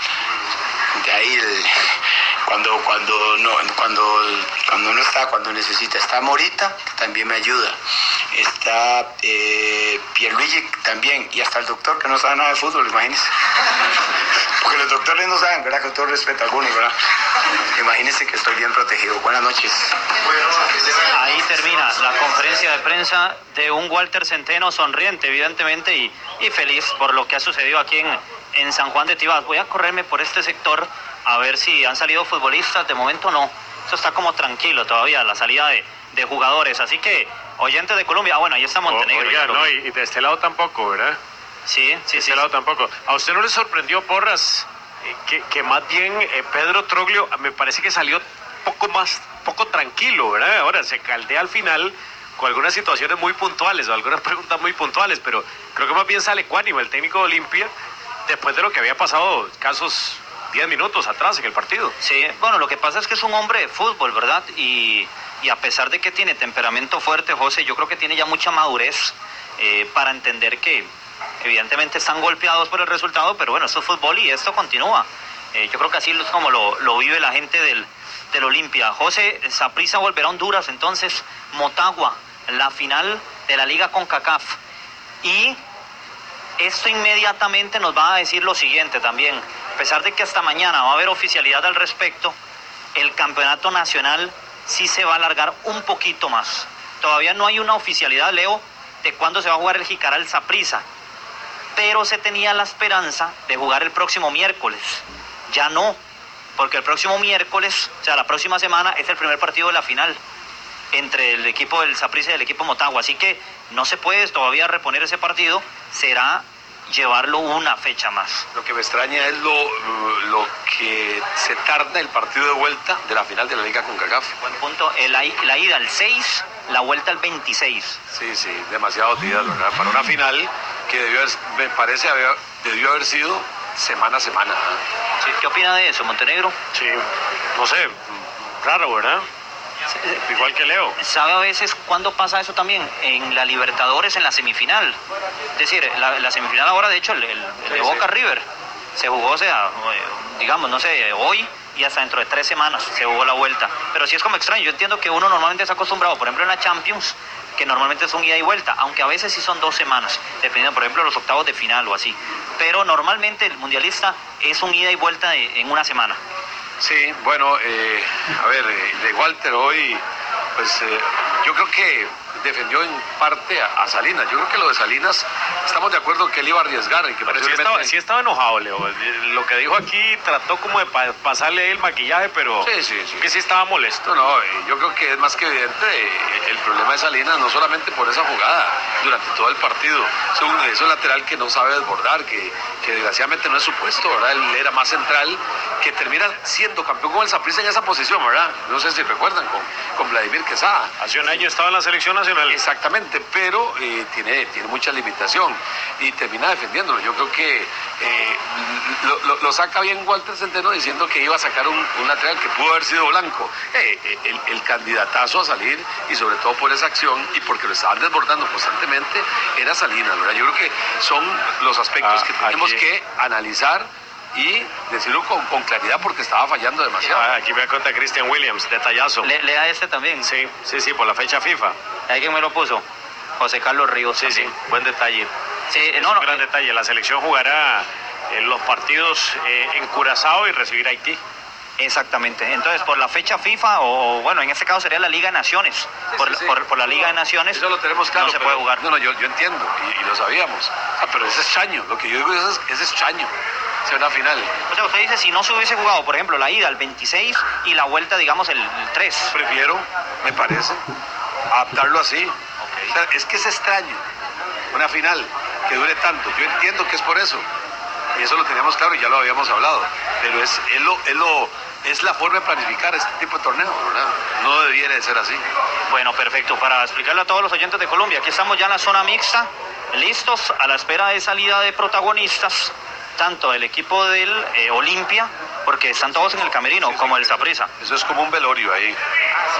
de ahí el- cuando cuando no cuando cuando no está cuando necesita. Está Morita que también me ayuda. Está eh, Pierluigi también. Y hasta el doctor que no sabe nada de fútbol imagínense porque los doctores no saben verdad con todo respeto a algunos verdad imagínense que estoy bien protegido. Buenas noches. Ahí termina la conferencia de prensa de un Walter Centeno sonriente, evidentemente, y, y feliz por lo que ha sucedido aquí en, en San Juan de Tibás. Voy a correrme por este sector a ver si han salido futbolistas. De momento no. Eso está como tranquilo todavía, la salida de, de jugadores. Así que, oyentes de Colombia, ah, bueno, ahí está Montenegro. Oiga, no, y, y de este lado tampoco, ¿verdad? Sí, sí, de sí. este lado tampoco. ¿A usted no le sorprendió, Porras, eh, que, que más bien eh, Pedro Troglio me parece que salió poco más, poco tranquilo, ¿verdad? Ahora se caldea al final con algunas situaciones muy puntuales o algunas preguntas muy puntuales, pero creo que más bien sale cuánimo el técnico de Olimpia después de lo que había pasado casos 10 minutos atrás en el partido. Sí, bueno, lo que pasa es que es un hombre de fútbol, ¿verdad? Y, y a pesar de que tiene temperamento fuerte, José, yo creo que tiene ya mucha madurez eh, para entender que evidentemente están golpeados por el resultado, pero bueno, esto es fútbol y esto continúa. Eh, yo creo que así es como lo, lo vive la gente del, del Olimpia. José, Saprissa volverá a Honduras, entonces Motagua, la final de la Liga con CACAF. Y esto inmediatamente nos va a decir lo siguiente también. A pesar de que hasta mañana va a haber oficialidad al respecto, el campeonato nacional sí se va a alargar un poquito más. Todavía no hay una oficialidad, Leo, de cuándo se va a jugar el Jicaral Saprissa, pero se tenía la esperanza de jugar el próximo miércoles. Ya no, porque el próximo miércoles, o sea, la próxima semana es el primer partido de la final entre el equipo del Saprissa y el equipo Motagua. Así que no se puede todavía reponer ese partido, será llevarlo una fecha más. Lo que me extraña es lo, lo que se tarda el partido de vuelta de la final de la Liga con CACAF. Buen punto, el- la, ida al 6, la vuelta al 26. Sí, sí, demasiado días, ¿verdad? Para una final que debió haber, me parece, haber- debió haber sido semana a semana. ¿eh? Sí, ¿Qué opina de eso, Montenegro? Sí, no sé, raro, ¿verdad? Igual que Leo. ¿Sabe a veces cuándo pasa eso también? En la Libertadores, en la semifinal. Es decir, la, la semifinal ahora, de hecho, el, el- el de Boca. River, se jugó, o sea, eh, digamos, no sé, hoy y hasta dentro de tres semanas se jugó la vuelta. Pero sí es como extraño, yo entiendo que uno normalmente está acostumbrado, por ejemplo, en la Champions, que normalmente son ida y vuelta, aunque a veces sí son dos semanas, dependiendo, por ejemplo, los octavos de final o así. Pero normalmente el mundialista es un ida y vuelta de- en una semana. Sí, bueno, eh, a ver, eh, de Walter hoy, pues eh, yo creo que defendió en parte a, a Salinas. Yo creo que lo de Salinas, estamos de acuerdo que él iba a arriesgar y que Pero sí estaba, sí estaba enojado, Leo. Lo que dijo aquí trató como de pa- pasarle el maquillaje, pero Sí, sí, sí. que sí estaba molesto. No, no, eh, yo creo que es más que evidente eh, el problema de Salinas, no solamente por esa jugada, durante todo el partido. Es un, es un lateral que no sabe desbordar, que, que desgraciadamente no es su puesto, ¿verdad? Él era más central, que termina siendo campeón con el Saprissa en esa posición, ¿verdad? No sé si recuerdan, con, con Vladimir Quesada. Hace un año estaba en la selección nacional Nacional. Exactamente, pero eh, tiene, tiene mucha limitación y termina defendiéndolo. Yo creo que eh, lo, lo- lo saca bien Walter Centeno diciendo que iba a sacar un, un lateral que pudo haber sido blanco. Eh, el, el candidatazo a salir y sobre todo por esa acción y porque lo estaban desbordando constantemente era Salinas, ¿verdad? Yo creo que son los aspectos Ah, que tenemos aquí- que analizar y decirlo con, con claridad porque estaba fallando demasiado. Ah, aquí me cuenta Christian Williams, detallazo. Le, lea este también. Sí, sí, sí, por la fecha FIFA. ¿Alguien me lo puso? José Carlos Ríos. Sí, sí, buen detalle. Sí, Es no, un no, gran detalle. La selección jugará en los partidos eh, en Curazao y recibirá Haití. Exactamente. Entonces, por la fecha FIFA, o bueno, en este caso sería la Liga de Naciones. por, sí, sí. por- por la Liga de Naciones. Eso lo tenemos claro. No se pero- puede jugar. No, no, yo, yo entiendo y, y lo sabíamos. Ah, pero es extraño. Lo que yo digo es, es extraño. Sea, una final. O sea, usted dice, si no se hubiese jugado, por ejemplo, la ida el 26 y la vuelta, digamos, el, el 3. Prefiero, me parece, adaptarlo así. O sea, es que es extraño. Una final que dure tanto. Yo entiendo que es por eso. Y eso lo teníamos claro y ya lo habíamos hablado. Pero es, es, lo, es, la forma de planificar este tipo de torneos, ¿verdad? No debiera de ser así. Bueno, perfecto. Para explicarle a todos los oyentes de Colombia, aquí estamos ya en la zona mixta, listos a la espera de salida de protagonistas, tanto del equipo del eh, Olimpia, porque están todos en el camerino, como el Saprissa. Eso es como un velorio ahí.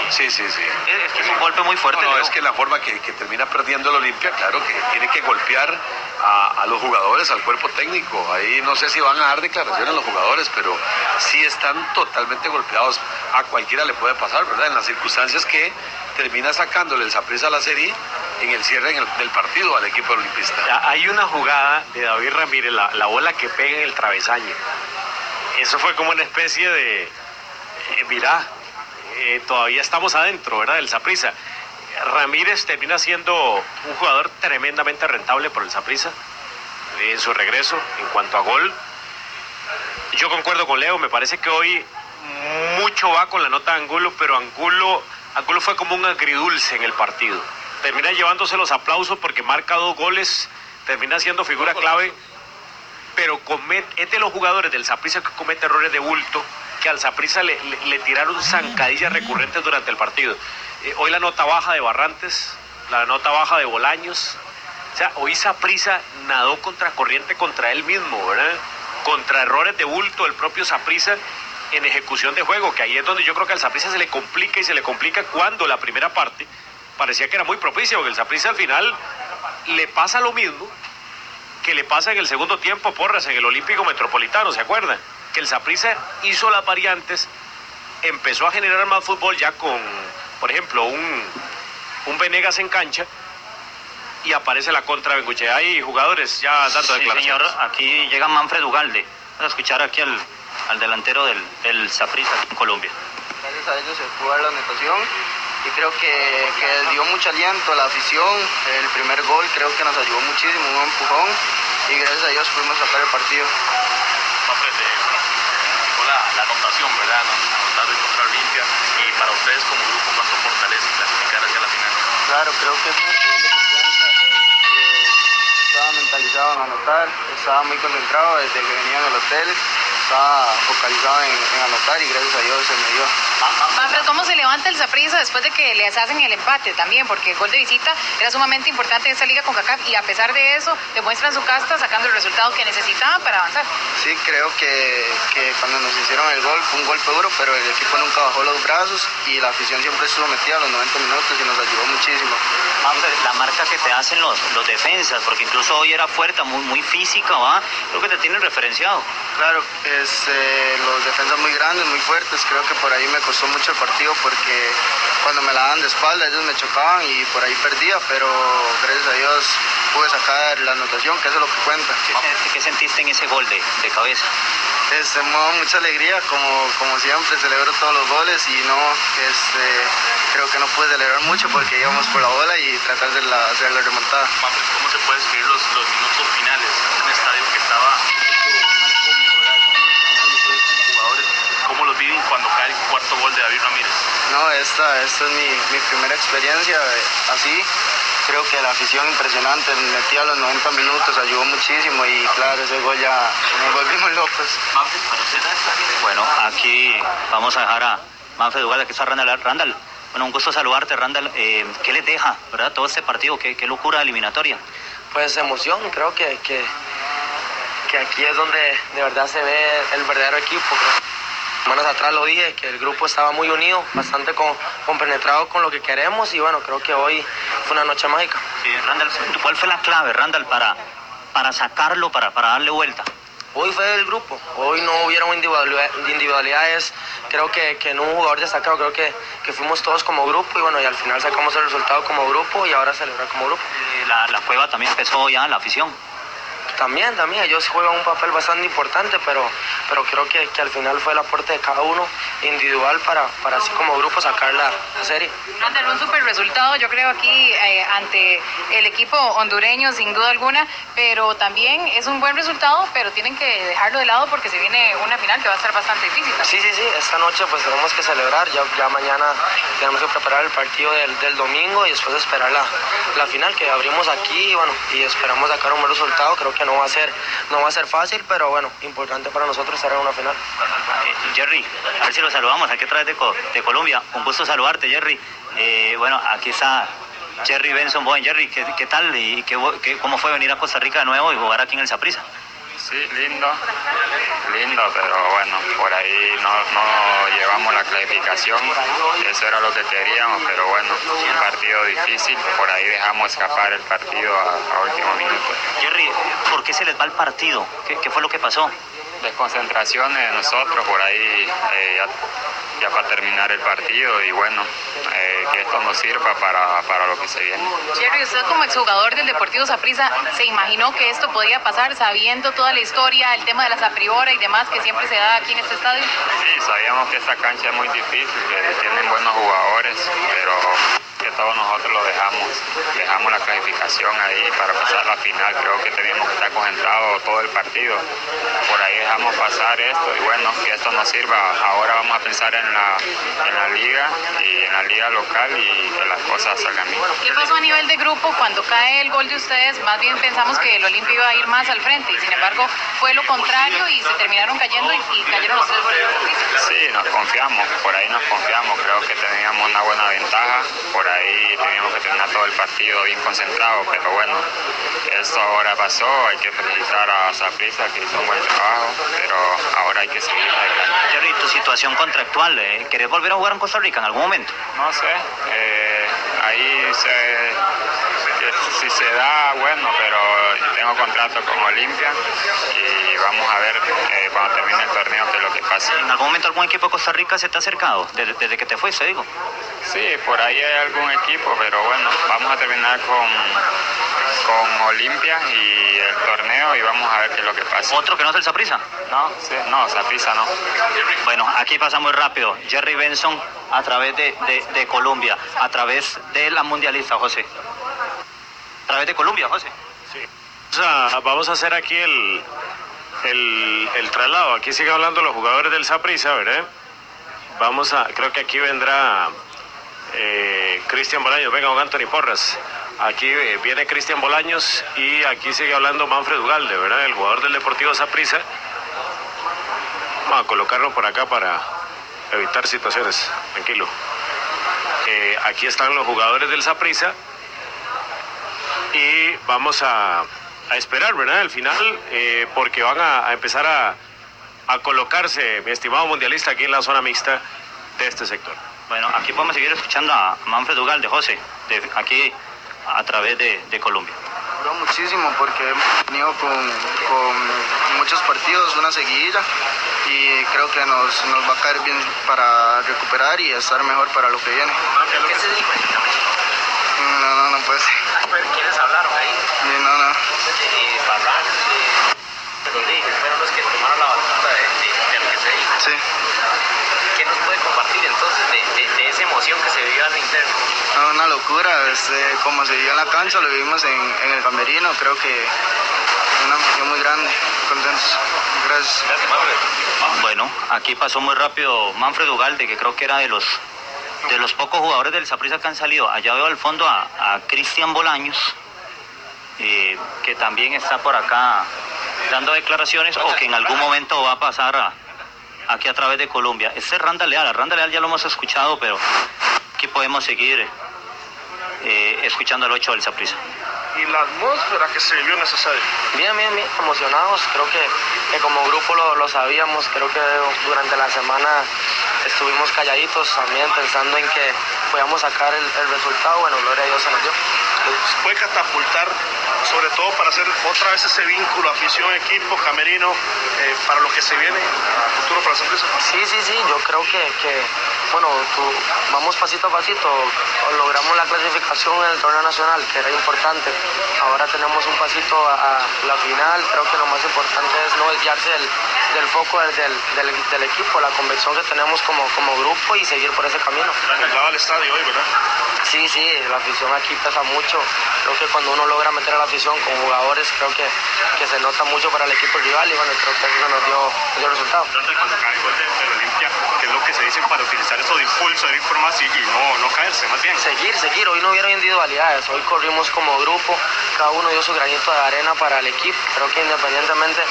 Sí, sí, sí. Es que es un golpe muy fuerte. No, es que la forma que, que termina perdiendo el Olimpia, claro que tiene que golpear a, a los jugadores, al cuerpo técnico. Ahí no sé si van a dar declaraciones los jugadores, pero sí están totalmente golpeados. A cualquiera le puede pasar, ¿verdad? En las circunstancias que termina sacándole el Saprissa a la serie en el cierre en el- del partido al equipo olimpista. Hay una jugada de David Ramírez, la, la bola que pega en el travesaño. Eso fue como una especie de. eh, mirá, eh, todavía estamos adentro, ¿verdad? Del Saprissa. Ramírez termina siendo un jugador tremendamente rentable por el Saprissa en su regreso en cuanto a gol. Yo concuerdo con Leo, me parece que hoy mucho va con la nota de Angulo, pero Angulo, Angulo fue como un agridulce en el partido. Termina llevándose los aplausos porque marca dos goles, termina siendo figura clave, pero comete, es de los jugadores del Saprissa que comete errores de bulto, que al Saprissa le, le- tiraron zancadillas recurrentes durante el partido. Eh, hoy la nota baja de Barrantes, la nota baja de Bolaños. O sea, hoy Saprissa nadó contra corriente contra él mismo, ¿verdad? Contra errores de bulto del propio Saprissa en ejecución de juego, que ahí es donde yo creo que al Saprissa se le complica y se le complica cuando la primera parte parecía que era muy propicia, porque el Saprissa al final le pasa lo mismo que le pasa en el segundo tiempo Porras en el Olímpico Metropolitano, ¿se acuerdan? Que el Saprissa hizo las variantes, empezó a generar más fútbol ya con, por ejemplo, un, un Venegas en cancha y aparece la contra Benguche. Hay jugadores ya dando Sí, declaraciones. señor, aquí llega Manfred Ugalde. Vamos a escuchar aquí al, al delantero del, del Saprissa aquí en Colombia. gracias a ellos se pudo dar la anotación y creo que, que dio mucho aliento a la afición. El primer gol creo que nos ayudó muchísimo, un empujón y gracias a Dios pudimos sacar el partido. La, la anotación, ¿verdad? Anotar contra Olimpia. Y para ustedes como grupo, ¿cuánto fortalece clasificar hacia la final? Claro, creo que es eh, eh, estaba mentalizado en anotar, estaba muy concentrado desde que venía del hotel, estaba focalizado en, en anotar y gracias a Dios se me dio. Manfred, ¿cómo se levanta el Saprissa después de que les hacen el empate también? Porque el gol de visita era sumamente importante en esta liga con CACAF y a pesar de eso demuestran su casta sacando el resultado que necesitaban para avanzar. Sí, creo que, que cuando nos hicieron el gol fue un golpe duro, pero el equipo nunca bajó los brazos y la afición siempre estuvo metida a los 90 minutos y nos ayudó muchísimo. Manfred, la marca que te hacen los, los defensas, porque incluso hoy era fuerte, muy, muy física, ¿va? Creo que te tienen referenciado. Claro, es, eh, los defensas muy grandes, muy fuertes, creo que por ahí me costó mucho el partido porque cuando me la daban de espalda ellos me chocaban y por ahí perdía, pero gracias a Dios pude sacar la anotación, que eso es lo que cuenta. ¿Qué, qué sentiste en ese gol de, de cabeza? Este, mucha alegría, como, como siempre, celebro todos los goles y no, este, creo que no pude celebrar mucho porque íbamos por la bola y tratar de la, hacer la remontada. ¿cómo se puede escribir los, los minutos finales en un estadio que estaba gol de David Ramírez? No, esta, esta es mi, mi primera experiencia eh, así. Creo que la afición impresionante, metía los 90 minutos, ayudó muchísimo y claro, ese gol ya nos volvimos locos. Bueno, aquí vamos a dejar a Manfred Ugalde, que está Randall. Randall, Bueno, un gusto saludarte, Randall. Eh, ¿Qué les deja, verdad, todo este partido? ¿Qué, qué locura eliminatoria? Pues emoción, creo que, que, que aquí es donde de verdad se ve el verdadero equipo. Semanas atrás lo dije, que el grupo estaba muy unido, bastante con, compenetrado con lo que queremos y bueno, creo que hoy fue una noche mágica. Sí, Randall, ¿cuál fue la clave, Randall, para, para sacarlo, para, para darle vuelta? Hoy fue el grupo, hoy no hubieron individualidades, creo que, que en un jugador destacado, creo que, que fuimos todos como grupo y bueno, y al final sacamos el resultado como grupo y ahora celebrar como grupo. La, la cueva también empezó ya, la afición. También, también, ellos juegan un papel bastante importante, pero, pero creo que, que al final fue el aporte de cada uno individual para, para así como grupo sacar la, la serie. Un super resultado, yo creo, aquí eh, ante el equipo hondureño, sin duda alguna, pero también es un buen resultado, pero tienen que dejarlo de lado porque se viene una final que va a ser bastante difícil. Sí, sí, sí, esta noche pues tenemos que celebrar, ya, ya mañana tenemos que preparar el partido del, del domingo y después esperar la, la final que abrimos aquí y bueno, y esperamos sacar un buen resultado, creo que no va a ser, no va a ser fácil, pero bueno, importante para nosotros estar en una final. Eh, Jerry, a ver si lo saludamos aquí a través de, Co- de Colombia. Un gusto saludarte, Jerry. Eh, bueno, aquí está Jerry Benson Bowen. Jerry, ¿qué, qué tal y qué, qué- cómo fue venir a Costa Rica de nuevo y jugar aquí en el Saprissa? Sí, lindo, lindo, pero bueno, por ahí no, no llevamos la clasificación, eso era lo que queríamos, pero bueno, un partido difícil, por ahí dejamos escapar el partido a, último minuto. Jerry, ¿por qué se les va el partido? ¿Qué, qué fue lo que pasó? Desconcentración de nosotros, por ahí eh, ya, ya para terminar el partido y bueno, eh, que esto nos sirva para, para lo que se viene. Jerry, usted como exjugador del Deportivo Saprissa, ¿se imaginó que esto podía pasar sabiendo toda la historia, el tema de la Sapriora y demás que siempre se da aquí en este estadio? Sí, sabíamos que esta cancha es muy difícil, que tienen buenos jugadores, pero que todos nosotros lo dejamos, dejamos la clasificación ahí para pasar la final. Creo que teníamos que estar concentrados todo el partido. Por ahí dejamos pasar esto y bueno, que esto nos sirva. Ahora vamos a pensar en la, en la liga y en la liga local y que las cosas salgan bien. ¿Qué pasó a nivel de grupo cuando cae el gol de ustedes? Más bien pensamos que el Olimpia iba a ir más al frente y sin embargo fue lo contrario y se terminaron cayendo y, y cayeron los tres goles. Sí, nos confiamos, por ahí nos confiamos, creo que teníamos una buena ventaja, por ahí teníamos que terminar todo el partido bien concentrado, pero bueno, esto ahora pasó, hay que felicitar a Saprissa que hizo un buen trabajo, pero ahora hay que seguir adelante. Jerry, tu situación contractual, ¿eh? ¿querés volver a jugar en Costa Rica en algún momento? No sé, eh, ahí se, si se da, bueno, pero tengo contrato con Olimpia y vamos a ver eh, cuando termine el torneo qué es lo que pasa. ¿En algún momento algún equipo de Costa Rica se te ha acercado desde, desde que te fuiste, digo? Sí, por ahí hay algún equipo, pero bueno, vamos a terminar con, con Olimpia y el torneo y vamos a ver qué es lo que pasa. ¿Otro que no es el Saprissa? No, sí, no, Saprissa no. Bueno, aquí pasa muy rápido. Jerry Benson a través de, de- de Colombia, a través de la mundialista, José. A través de Colombia, José. O sea, vamos a hacer aquí el, el, el traslado. Aquí sigue hablando los jugadores del Saprissa, ¿verdad? Vamos a, creo que aquí vendrá eh, Cristian Bolaños. Venga, don Anthony Porras. Aquí eh, viene Cristian Bolaños y aquí sigue hablando Manfred Ugalde, ¿verdad? El jugador del Deportivo Saprissa. Vamos a colocarlo por acá para evitar situaciones. Tranquilo. Eh, aquí están los jugadores del Saprissa y vamos a, esperar, ¿verdad? El final, eh, porque van a, a empezar a, a colocarse, mi estimado mundialista, aquí en la zona mixta de este sector. Bueno, aquí podemos seguir escuchando a Manfred Ugalde, José, de, aquí a través de, de Colombia. Duró muchísimo porque hemos tenido con, con muchos partidos una seguidilla y creo que nos, nos va a caer bien para recuperar y estar mejor para lo que viene. ¿Qué se dijo? No, no, no puede ser. ¿Quiénes hablaron ahí? Sí, No, no. Eh, Barran, eh, Rodríguez, fueron los que tomaron la batuta de, Sí. ¿Qué nos puede compartir entonces de, de- de esa emoción que se vivió al interno? No, una locura, este, como se vio en la cancha, lo vivimos en, en el camerino, creo que una emoción muy grande, contentos. Gracias. Bueno, aquí pasó muy rápido Manfred Ugalde, que creo que era de los de los pocos jugadores del Saprissa que han salido. Allá veo al fondo a, a Cristian Bolaños, eh, que también está por acá dando declaraciones o que en algún momento va a pasar a- aquí a través de Colombia. Este es Randa Leal, a Randa Leal ya lo hemos escuchado, pero aquí podemos seguir eh, escuchando al 8 del Saprissa. Y la atmósfera que se vivió en ese estadio. Bien, bien, bien, emocionados. Creo que, que como grupo lo, lo, sabíamos. Creo que durante la semana estuvimos calladitos también pensando en que podíamos sacar el, el resultado. Bueno, gloria a Dios se nos dio. Puede catapultar, sobre todo para hacer otra vez ese vínculo, afición, equipo, camerino, eh, para lo que se viene a futuro para la empresa. Sí, sí, sí, yo creo que, que bueno, vamos pasito a pasito, logramos la clasificación en el torneo nacional, que era importante. Ahora tenemos un pasito a, a la final, creo que lo más importante es no desviarse del, del foco del, del, del, equipo, la convicción que tenemos como, como grupo y seguir por ese camino. Al estadio hoy, ¿verdad? Sí, sí, la afición aquí pesa mucho. Creo que cuando uno logra meter a la afición con jugadores, creo que, que se nota mucho para el equipo rival y bueno, creo que eso nos dio, nos dio resultado. ¿Qué es lo que se dice para utilizar eso de impulso, de ir más y, y no, no caerse, más bien? Seguir, seguir. Hoy no hubieron individualidades, hoy corrimos como grupo, cada uno dio su granito de arena para el equipo. Creo que independientemente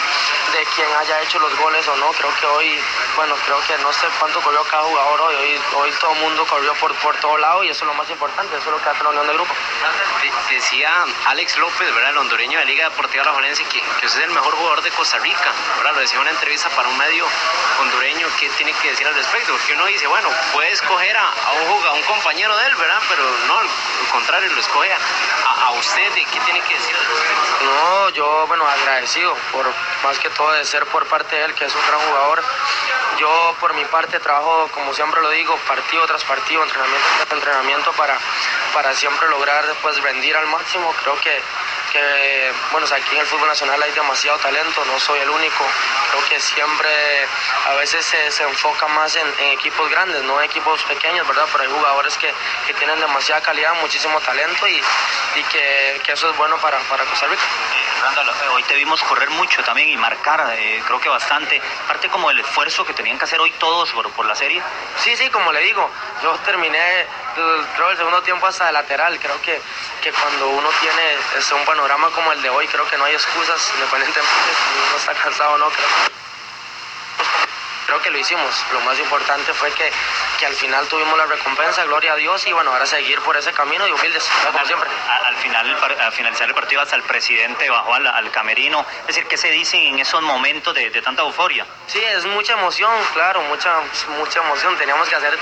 de quién haya hecho los goles o no, creo que hoy, bueno, creo que no sé cuánto corrió cada jugador hoy, hoy, todo el mundo corrió por, por todo lado y eso es lo más importante, eso es lo que hace la unión de grupo. De, decía Alex López, ¿verdad? el hondureño de Liga Deportiva La Valencia, que, que usted es el mejor jugador de Costa Rica, ¿verdad? lo decía en una entrevista para un medio hondureño, ¿qué tiene que decir al respecto? Porque uno dice, bueno, puede escoger a, un jugador, un compañero de él, ¿verdad? Pero no, al contrario, lo escoge a, a usted, ¿qué tiene No, yo, bueno, agradecido por más que todo de ser por parte de él, que es un gran jugador. Yo por mi parte trabajo, como siempre lo digo, partido tras partido, entrenamiento tras entrenamiento para, para siempre lograr después rendir al máximo. Creo que, que bueno, aquí en el fútbol nacional hay demasiado talento, no soy el único. Creo que siempre a veces se, se enfoca más en, en, equipos grandes, no en equipos pequeños, ¿verdad? Pero hay jugadores que, que tienen demasiada calidad, muchísimo talento y, y que, que, eso es bueno para, para Costa Rica. Eh, Randall, hoy te vimos correr mucho también y marcar, eh, creo que bastante. Parte como el esfuerzo que tenían que hacer hoy todos por, por la serie. Sí, sí, como le digo, yo terminé creo el segundo tiempo hasta de lateral. Creo que, que cuando uno tiene es un panorama como el de hoy, creo que no hay excusas, independientemente si uno está cansado o no. Creo creo que lo hicimos. Lo más importante fue que, que, al final tuvimos la recompensa, gloria a Dios, y bueno, ahora seguir por ese camino y humildes, como al, siempre. Al, final, al finalizar el partido, hasta el presidente bajó al, al camerino. Es decir, ¿qué se dicen en esos momentos de, de, tanta euforia? Sí, es mucha emoción, claro, mucha, mucha emoción. Teníamos que hacer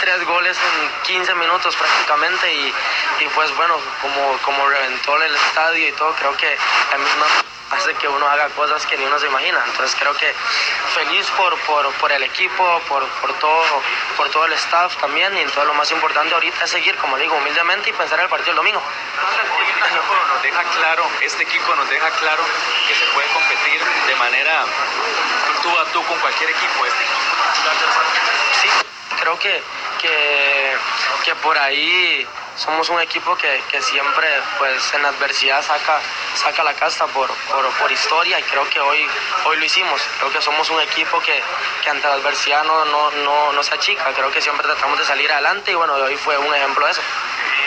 tres goles en 15 minutos prácticamente y, y pues bueno, como, como reventó el estadio y todo, creo que la misma hace que uno haga cosas que ni uno se imagina. Entonces creo que feliz por, por, por el equipo, por, por, todo, por todo el staff también y entonces lo más importante ahorita es seguir, como digo, humildemente y pensar en el partido el domingo. Este equipo nos deja claro, este equipo nos deja claro que se puede competir de manera tú a tú con cualquier equipo. Este Sí, creo que, que, que por ahí somos un equipo que, que, siempre pues en adversidad saca, saca la casta por, por, por, historia y creo que hoy, hoy lo hicimos. Creo que somos un equipo que, que ante la adversidad no, no, no, no, se achica. Creo que siempre tratamos de salir adelante y bueno, hoy fue un ejemplo de eso.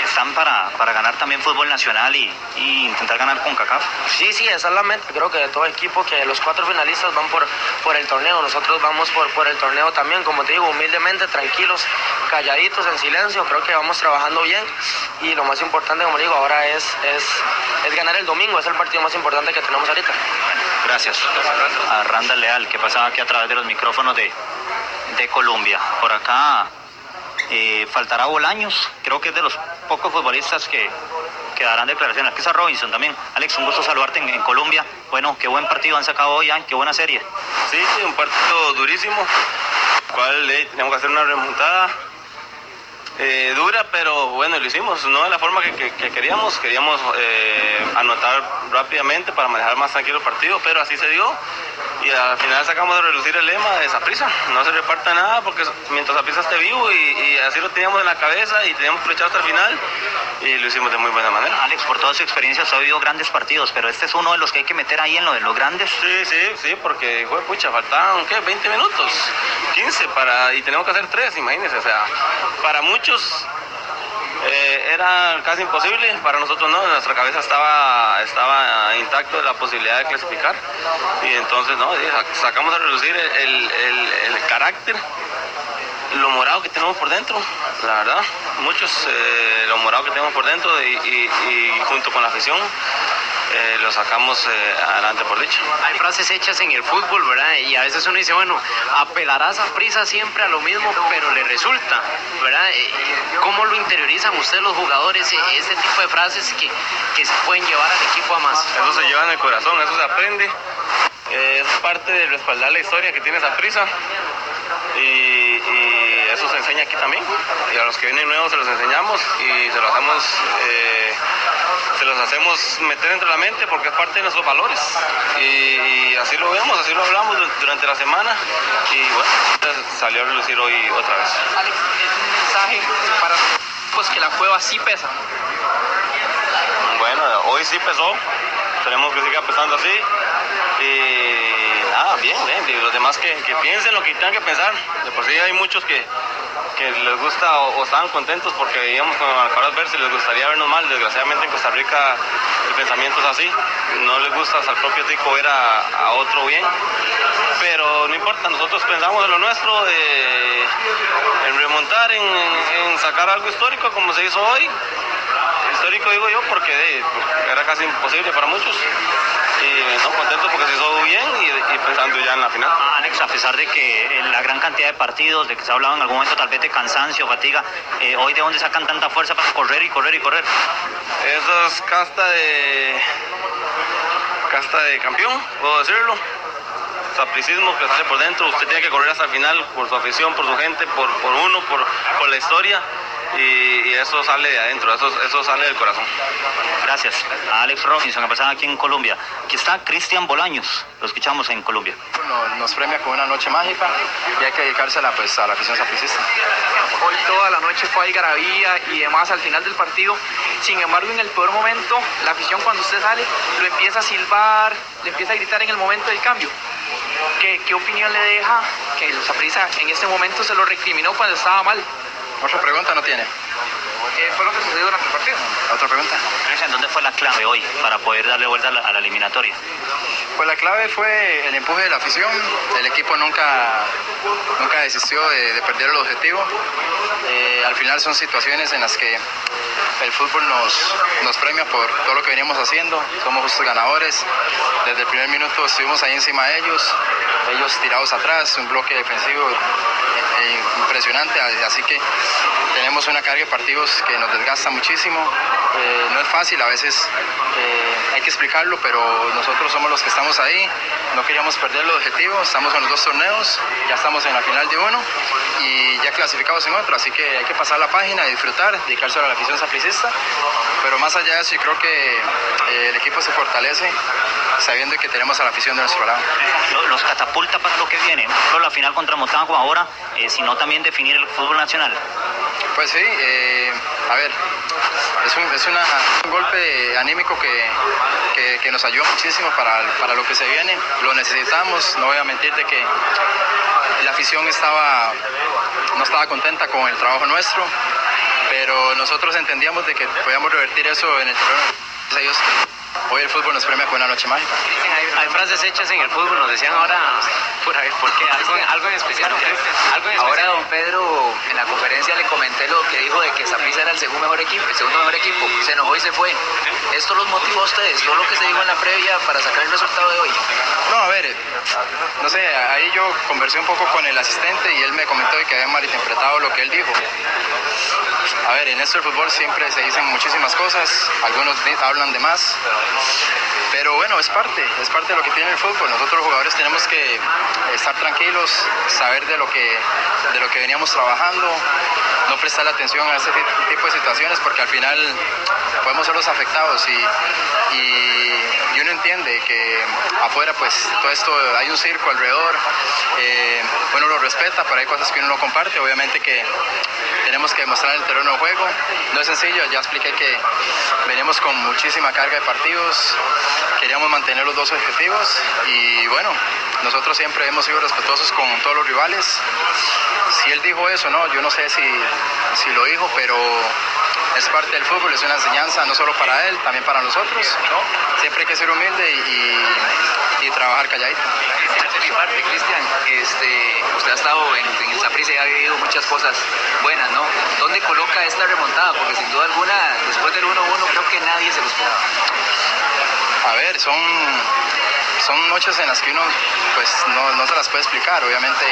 ¿Están para, para ganar también fútbol nacional y, y, intentar ganar con CACAF? Sí, sí, esa es la meta. Creo que de todo equipo, que los cuatro finalistas van por, por el torneo. Nosotros vamos por, por el torneo también, como te digo, humildemente, tranquilos, calladitos, en silencio. Creo que vamos trabajando bien y lo más importante, como digo, ahora es, es, es ganar el domingo. Es el partido más importante que tenemos ahorita. Gracias. A Randa Leal, que pasaba aquí a través de los micrófonos de, de Colombia. Por acá eh, faltará Bolaños, creo que es de los pocos futbolistas que, que darán declaraciones. Aquí está Robinson también. Alex, un gusto saludarte en, Colombia. Bueno, qué buen partido han sacado hoy, ¿eh? qué buena serie. Sí, sí, un partido durísimo, eh, tenemos que hacer una remontada. Eh, dura, pero bueno, lo hicimos, no de la forma que, que, que queríamos. Queríamos eh, anotar rápidamente para manejar más tranquilo el partido, pero así se dio. Y al final sacamos de reducir el lema de Saprisa. No se reparta nada porque mientras Saprisa esté vivo y, y, así lo teníamos en la cabeza y teníamos que luchar hasta el final y lo hicimos de muy buena manera. Alex, por toda su experiencia, ha habido grandes partidos, pero este es uno de los que hay que meter ahí en lo de los grandes. Sí, sí, sí, porque, fue pucha, faltaban, ¿qué? 20 minutos, 15 para, y tenemos que hacer 3, imagínense, o sea, para muchos eh, era casi imposible, para nosotros no, nuestra cabeza estaba, estaba intacto la posibilidad de clasificar. Y entonces no, sacamos a reducir el, el, carácter lo morado que tenemos por dentro, la verdad, muchos eh, lo morado que tenemos por dentro y junto con la afición eh, lo sacamos eh, adelante por dicho. Hay frases hechas en el fútbol, ¿verdad? Y a veces uno dice, bueno, apelarás a prisa siempre a lo mismo, pero le resulta, ¿verdad? Eh, ¿Cómo lo interiorizan ustedes los jugadores, ese tipo de frases que, que se pueden llevar al equipo a más? Eso se lleva en el corazón, eso se aprende. Eh, es parte de respaldar la historia que tiene esa prisa. Y, y eso se enseña aquí también. Y a los que vienen nuevos se los enseñamos y se los hacemos, eh, se los hacemos meter entre la mente porque es parte de nuestros valores. Y, y así lo vemos, así lo hablamos du- durante la semana. Y bueno, salió a relucir hoy otra vez. Alex, un mensaje para pues que la cueva sí pesa. Bueno, hoy sí pesó, tenemos que seguir pesando así. Y nada, bien, bien. Y los demás que, piensen lo que tengan que pensar. De por sí hay muchos que, que les gusta o, o estaban contentos porque veíamos con marcadores verdes y les gustaría vernos mal. Desgraciadamente en Costa Rica el pensamiento es así. No les gusta hasta el propio tico ver a, otro bien. Pero no importa, nosotros pensamos en lo nuestro, eh, en remontar, en, sacar algo histórico como se hizo hoy histórico digo yo porque era casi imposible para muchos y no contentos porque se hizo bien y, y pensando ya en la final. Alex, a pesar de que en la gran cantidad de partidos, de que se ha hablado en algún momento tal vez de cansancio, fatiga, eh, hoy de dónde sacan tanta fuerza para correr y correr y correr. Eso es casta de casta de campeón, puedo decirlo. Sapricismo que sale por dentro, usted tiene que correr hasta el final por su afición, por su gente, por, por uno, por, por la historia y, y eso sale de adentro, eso, eso sale del corazón. Gracias. A Alex Robinson, que pasaba aquí en Colombia. Aquí está Cristian Bolaños, lo escuchamos en Colombia. Nos, nos premia con una noche mágica y hay que dedicársela pues, a la afición sapricista. Hoy toda la noche fue algarabía y demás al final del partido. Sin embargo, en el peor momento, la afición cuando usted sale lo empieza a silbar, le empieza a gritar en el momento del cambio. ¿Qué, qué opinión le deja que el Saprissa en este momento se lo recriminó cuando estaba mal? ¿Otra pregunta no tiene? ¿Qué fue lo que sucedió durante el partido? ¿Otra pregunta? Cristian, ¿dónde fue la clave hoy para poder darle vuelta a la, a la eliminatoria? Pues la clave fue el empuje de la afición. El equipo nunca, nunca desistió de, de perder el objetivo. Eh, al final son situaciones en las que el fútbol nos, nos premia por todo lo que veníamos haciendo. Somos justos ganadores. Desde el primer minuto estuvimos ahí encima de ellos. Ellos tirados atrás, un bloque defensivo eh, impresionante. Así que tenemos una carga de partidos que nos desgasta muchísimo. Eh, no es fácil, a veces eh, hay que explicarlo, pero nosotros somos los que estamos ahí. No queríamos perder el objetivo, estamos en los dos torneos, ya estamos en la final de uno y ya clasificados en otro, así que hay que pasar la página disfrutar, dedicarse a la afición sapricista. Pero más allá de eso, yo creo que eh, el equipo se fortalece sabiendo que tenemos a la afición de nuestro lado. Lo- Los catapulta para lo que viene. Por la final contra Motagua ahora, eh, sino también definir el fútbol nacional. Pues sí, eh, a ver, es un, es un golpe anímico que, que- que nos ayuda muchísimo para, para lo que se viene. Lo necesitamos, no voy a mentir de que la afición estaba, no estaba contenta con el trabajo nuestro, pero nosotros entendíamos de que podíamos revertir eso en el terreno. Gracias a Dios que Hoy el fútbol nos premia con una noche mágica. Hay, hay frases hechas en el fútbol, nos decían ahora, por, a ver, ¿por qué? ¿Algo, algo en especial? ¿Algo en especial? Ahora don Pedro en la conferencia le comenté lo que dijo de que Saprissa era el segundo mejor equipo, el segundo mejor equipo, se enojó y se fue. ¿Esto los motivó a ustedes? ¿Todo lo que se dijo en la previa para sacar el resultado de hoy? No, a ver, no sé, ahí yo conversé un poco con el asistente y él me comentó que había malinterpretado lo que él dijo. A ver, en esto del fútbol siempre se dicen muchísimas cosas, algunos hablan de más, pero bueno, es parte, es parte de lo que tiene el fútbol. Nosotros los jugadores tenemos que estar tranquilos, saber de lo que, de lo que veníamos trabajando, no prestar atención a ese ti- tipo de situaciones porque al final podemos ser los afectados y, y, y uno entiende que afuera pues todo esto hay un circo alrededor, eh, uno lo respeta, pero hay cosas que uno no comparte, obviamente que tenemos que demostrar el terreno de juego, no es sencillo, ya expliqué que venimos con muchísima carga de partidos, queríamos mantener los dos objetivos y bueno, nosotros siempre hemos sido respetuosos con todos los rivales, si él dijo eso, no, yo no sé si, si lo dijo, pero es parte del fútbol, es una enseñanza no solo para él, también para nosotros. Siempre hay que ser humilde y, y, y trabajar calladito. mi parte, Cristian, este, usted ha estado en, en el Saprissa y ha vivido muchas cosas buenas, ¿no? ¿Dónde coloca esta remontada? Porque sin duda alguna, después del 1-1, creo que nadie se lo esperaba. A ver, son, son noches en las que uno pues no, no se las puede explicar, obviamente.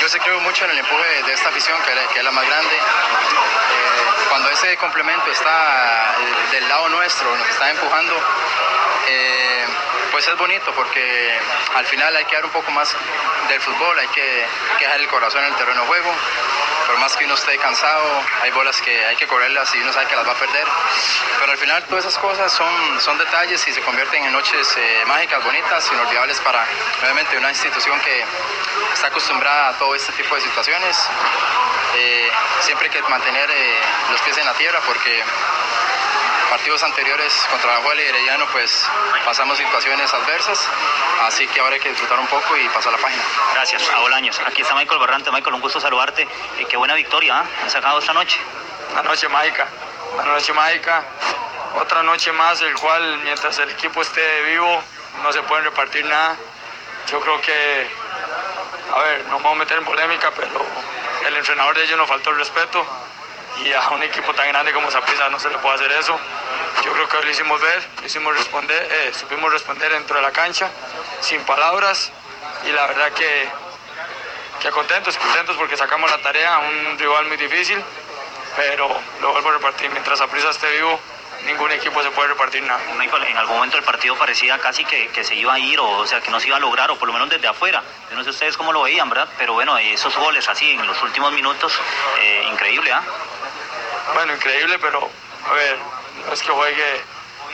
Yo sí creo mucho en el empuje de esta afición, que, es la más grande. Eh, cuando ese complemento está eh, del lado nuestro, nos está empujando, eh, pues es bonito porque al final hay que dar un poco más del fútbol, hay que, que dejar el corazón en el terreno de juego. Por más que uno esté cansado, hay bolas que hay que correrlas y uno sabe que las va a perder. Pero al final todas esas cosas son, son detalles y se convierten en noches eh, mágicas, bonitas, inolvidables para obviamente una institución que está acostumbrada a todo este tipo de situaciones. Eh, siempre hay que mantener eh, los pies en la tierra porque partidos anteriores contra la y Herediano pues pasamos situaciones adversas, así que ahora hay que disfrutar un poco y pasar la página. Gracias, a Bolaños. Aquí está Michael Barrante. Michael, un gusto saludarte. Eh, qué buena victoria ¿eh? han sacado esta noche. Una noche mágica, una noche mágica. Otra noche más, el cual mientras el equipo esté vivo no se puede repartir nada. Yo creo que, a ver, no me voy a meter en polémica, pero el entrenador de ellos nos faltó el respeto y a un equipo tan grande como Zaprisa no se le puede hacer eso. Yo creo que lo hicimos ver, lo hicimos responder, eh, supimos responder dentro de la cancha, sin palabras, y la verdad que, que contentos, contentos porque sacamos la tarea a un rival muy difícil, pero lo vuelvo a repartir, mientras Zaprisa esté vivo, ningún equipo se puede repartir nada. Michael, en algún momento el partido parecía casi que, que, se iba a ir, o, o sea, que no se iba a lograr, o por lo menos desde afuera. Yo no sé ustedes cómo lo veían, ¿verdad? Pero bueno, esos goles así en los últimos minutos, eh, increíble, ¿ah? Bueno, increíble, pero a ver, no es que juegue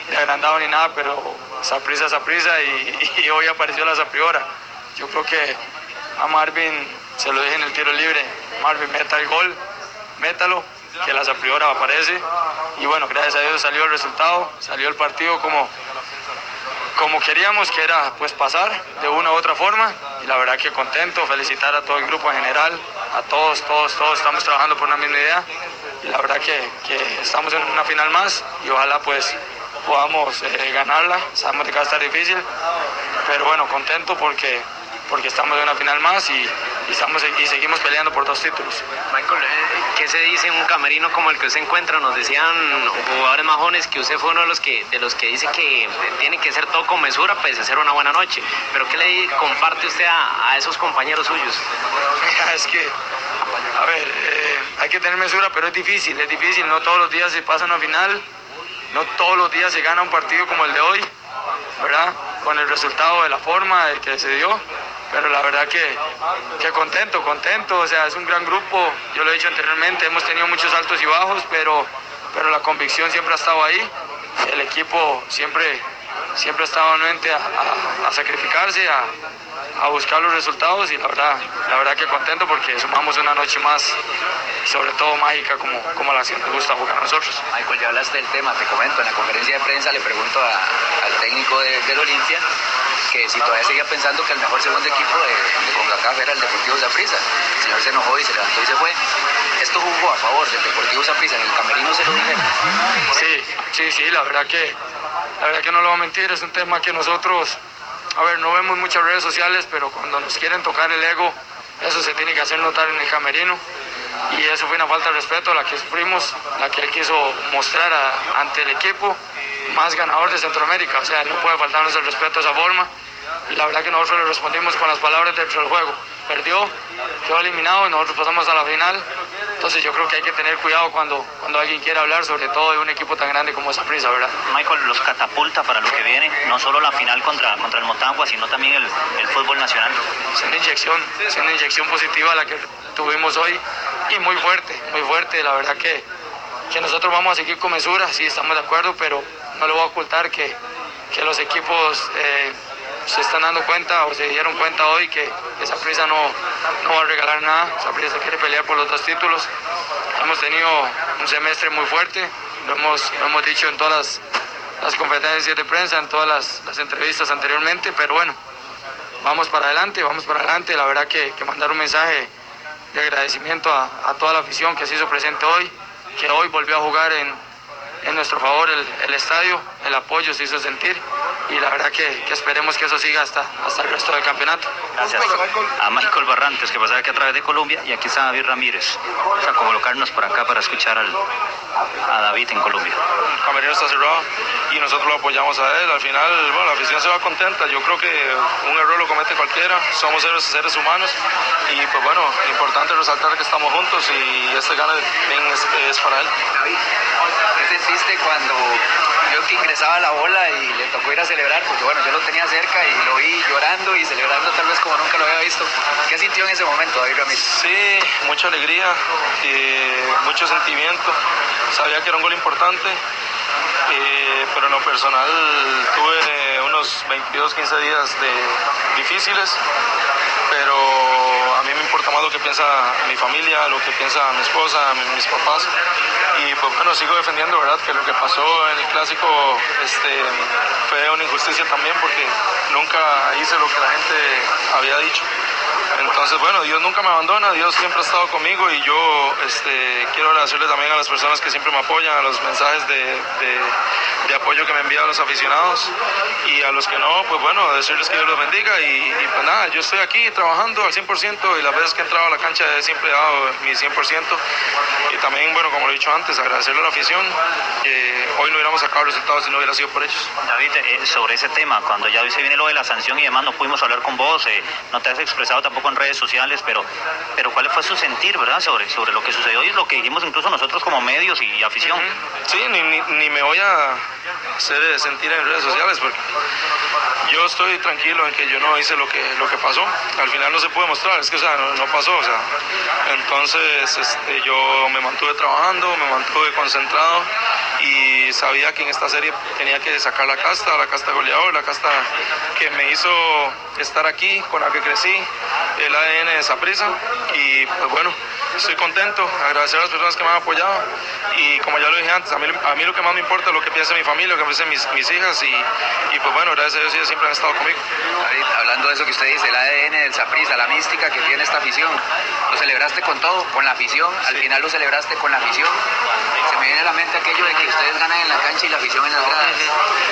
de agrandado ni nada, pero Saprisa, Saprisa y, y, hoy apareció la Sapriora. Yo creo que a Marvin, se lo dije en el tiro libre, Marvin meta el gol, métalo, que la Sapriora aparece. Y bueno, gracias a Dios salió el resultado, salió el partido como, como queríamos, que era pues pasar de una u otra forma. Y la verdad que contento, felicitar a todo el grupo en general, a todos, todos, todos estamos trabajando por una misma idea la verdad que, que, estamos en una final más y ojalá pues podamos eh, ganarla. Sabemos que va a estar difícil, pero bueno, contento porque, porque estamos en una final más y, y, estamos, y seguimos peleando por dos títulos. Michael, ¿qué se dice en un camerino como el que usted encuentra? Nos decían jugadores más jóvenes que usted fue uno de los que, de los que dice que tiene que ser todo con mesura pues, hacer una buena noche. Pero ¿qué le comparte usted a, a esos compañeros suyos? Mira, es que a ver, eh, hay que tener mesura, pero es difícil, es difícil. No todos los días se pasa una final, no todos los días se gana un partido como el de hoy, ¿verdad? Con el resultado de la forma que se dio. Pero la verdad que, que contento, contento. O sea, es un gran grupo. Yo lo he dicho anteriormente, hemos tenido muchos altos y bajos, pero, pero la convicción siempre ha estado ahí. El equipo siempre, siempre ha estado anuente a, a, sacrificarse, a, buscar los resultados y la verdad, la verdad que contento porque sumamos una noche más, sobre todo mágica como, como la que nos gusta jugar a nosotros. Michael, ya hablaste del tema, te comento, en la conferencia de prensa le pregunto al técnico de, del Olimpia que si todavía seguía pensando que el mejor segundo equipo de, de CONCACAF era el Deportivo Zaprisa. El señor se enojó y se levantó y se fue. ¿Esto jugó a favor del Deportivo Zaprisa? ¿En el camerino se lo dijeron? Sí, sí, sí, la verdad que, la verdad que no lo voy a mentir, es un tema que nosotros a ver, no vemos muchas redes sociales, pero cuando nos quieren tocar el ego, eso se tiene que hacer notar en el camerino. Y eso fue una falta de respeto la que sufrimos, la que él quiso mostrar ante el equipo más ganador de Centroamérica. O sea, no puede faltarnos el respeto de esa forma. Y la verdad que nosotros le respondimos con las palabras dentro del juego. Perdió, quedó eliminado y nosotros pasamos a la final. Entonces yo creo que hay que tener cuidado cuando, cuando alguien quiera hablar, sobre todo de un equipo tan grande como esa prisa, ¿verdad? Michael, los catapulta para lo que viene, no solo la final contra, contra el Motagua, sino también el, el fútbol nacional. Es una inyección, es una inyección positiva la que tuvimos hoy y muy fuerte, muy fuerte. La verdad que, que nosotros vamos a seguir con mesura, sí estamos de acuerdo, pero no le voy a ocultar que, que los equipos eh, se están dando cuenta o se dieron cuenta hoy que esa prisa no, no va a regalar nada, esa prisa quiere pelear por los dos títulos. Hemos tenido un semestre muy fuerte, lo hemos, lo hemos dicho en todas las, las, conferencias de prensa, en todas las, entrevistas anteriormente, pero bueno, vamos para adelante, vamos para adelante. La verdad que, mandar un mensaje de agradecimiento a, toda la afición que se hizo presente hoy, que hoy volvió a jugar en, en nuestro favor el, el estadio, el apoyo se hizo sentir y la verdad que, que esperemos que eso siga hasta, hasta el resto del campeonato. Gracias a Michael Barrantes, que pasaba aquí a través de Colombia, y aquí está David Ramírez. Vamos a colocarnos por acá para escuchar al, a David en Colombia. El camerino está cerrado y nosotros lo apoyamos a él. Al final, bueno, la afición se va contenta. Yo creo que un error lo comete cualquiera. Somos seres, seres humanos y pues bueno, importante resaltar que estamos juntos y este gana es para él. David, ¿qué sentiste cuando vio que ingresaba la bola y le tocó ir a celebrar? Porque bueno, yo lo tenía cerca y lo vi llorando y celebrando tal vez como nunca lo había visto. ¿Qué sintió en ese momento, David Ramírez? Sí, mucha alegría, mucho sentimiento. Sabía que era un gol importante, eh, pero en lo personal tuve unos 22, 15 días de difíciles, pero a mí me importa más lo que piensa mi familia, lo que piensa mi esposa, mi- mis papás. Y pues bueno, sigo defendiendo, ¿verdad? Que lo que pasó en el clásico este, fue una injusticia también porque nunca hice lo que la gente había dicho. Entonces, bueno, Dios nunca me abandona, Dios siempre ha estado conmigo y yo este, quiero agradecerle también a las personas que siempre me apoyan, a los mensajes de, de- apoyo que me envían los aficionados y a los que no, pues bueno, decirles que Dios los bendiga y, y pues nada, yo estoy aquí trabajando al 100% y las veces que he entrado a la cancha he siempre dado mi 100% y también, bueno, como lo he dicho antes, agradecerle a la afición, que hoy no hubiéramos sacado resultados si no hubiera sido por ellos. David, eh, sobre ese tema, cuando ya hoy se viene lo de la sanción y demás, no pudimos hablar con vos, eh, no te has expresado tampoco en redes sociales, pero, pero ¿cuál fue su sentir, verdad, sobre, sobre lo que sucedió y lo que dijimos incluso nosotros como medios y afición? Sí, ni, ni, ni me voy a hacer eh, sentir en redes sociales porque yo estoy tranquilo en que yo no hice lo que, lo que pasó. Al final no se puede mostrar, es que o sea, no, no pasó. O sea. Entonces este, yo me mantuve trabajando, me mantuve concentrado y sabía que en esta serie tenía que sacar la casta, la casta goleador, la casta que me hizo estar aquí, con la que crecí, el ADN de Saprissa. Y pues bueno, estoy contento, agradecer a las personas que me han apoyado. Y como ya lo dije antes, a mí, a mí lo que más me importa es lo que piensa mi familia, lo que piensan mis, mis hijas. Y, y pues bueno, gracias a Dios ellas siempre han estado conmigo. Hablando de eso que usted dice, el ADN del Saprissa, la mística que tiene esta afición, lo celebraste con todo, con la afición, al final lo celebraste con la afición. Se me viene a la mente aquello de que ustedes ganan en la cancha y la afición en las gradas.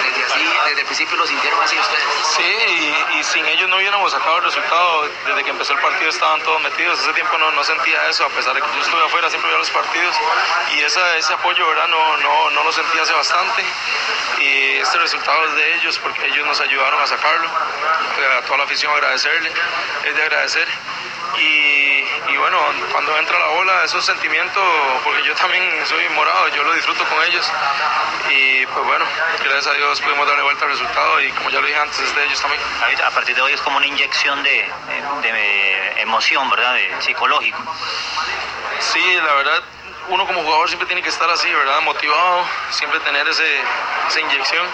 Desde así, desde el principio lo sintieron así ustedes. Sí, y, sin ellos no hubiéramos sacado el resultado. Desde que empezó el partido estaban todos metidos. Ese tiempo no, no sentía eso, a pesar de que yo estuve afuera, siempre veía los partidos. Y esa, ese apoyo, ¿verdad? No, no, no lo sentí hace bastante. Y este resultado es de ellos, porque ellos nos ayudaron a sacarlo. A toda la afición agradecerle, es de agradecer. Y bueno, cuando entra la bola es un sentimiento, porque yo también soy morado, yo lo disfruto con ellos. Y pues bueno, gracias a Dios pudimos darle vuelta al resultado y como ya lo dije antes, es de ellos también. A partir de hoy es como una inyección de, de- de emoción, ¿verdad? De psicológico. Sí, la verdad, uno como jugador siempre tiene que estar así, ¿verdad? Motivado, siempre tener ese, esa inyección.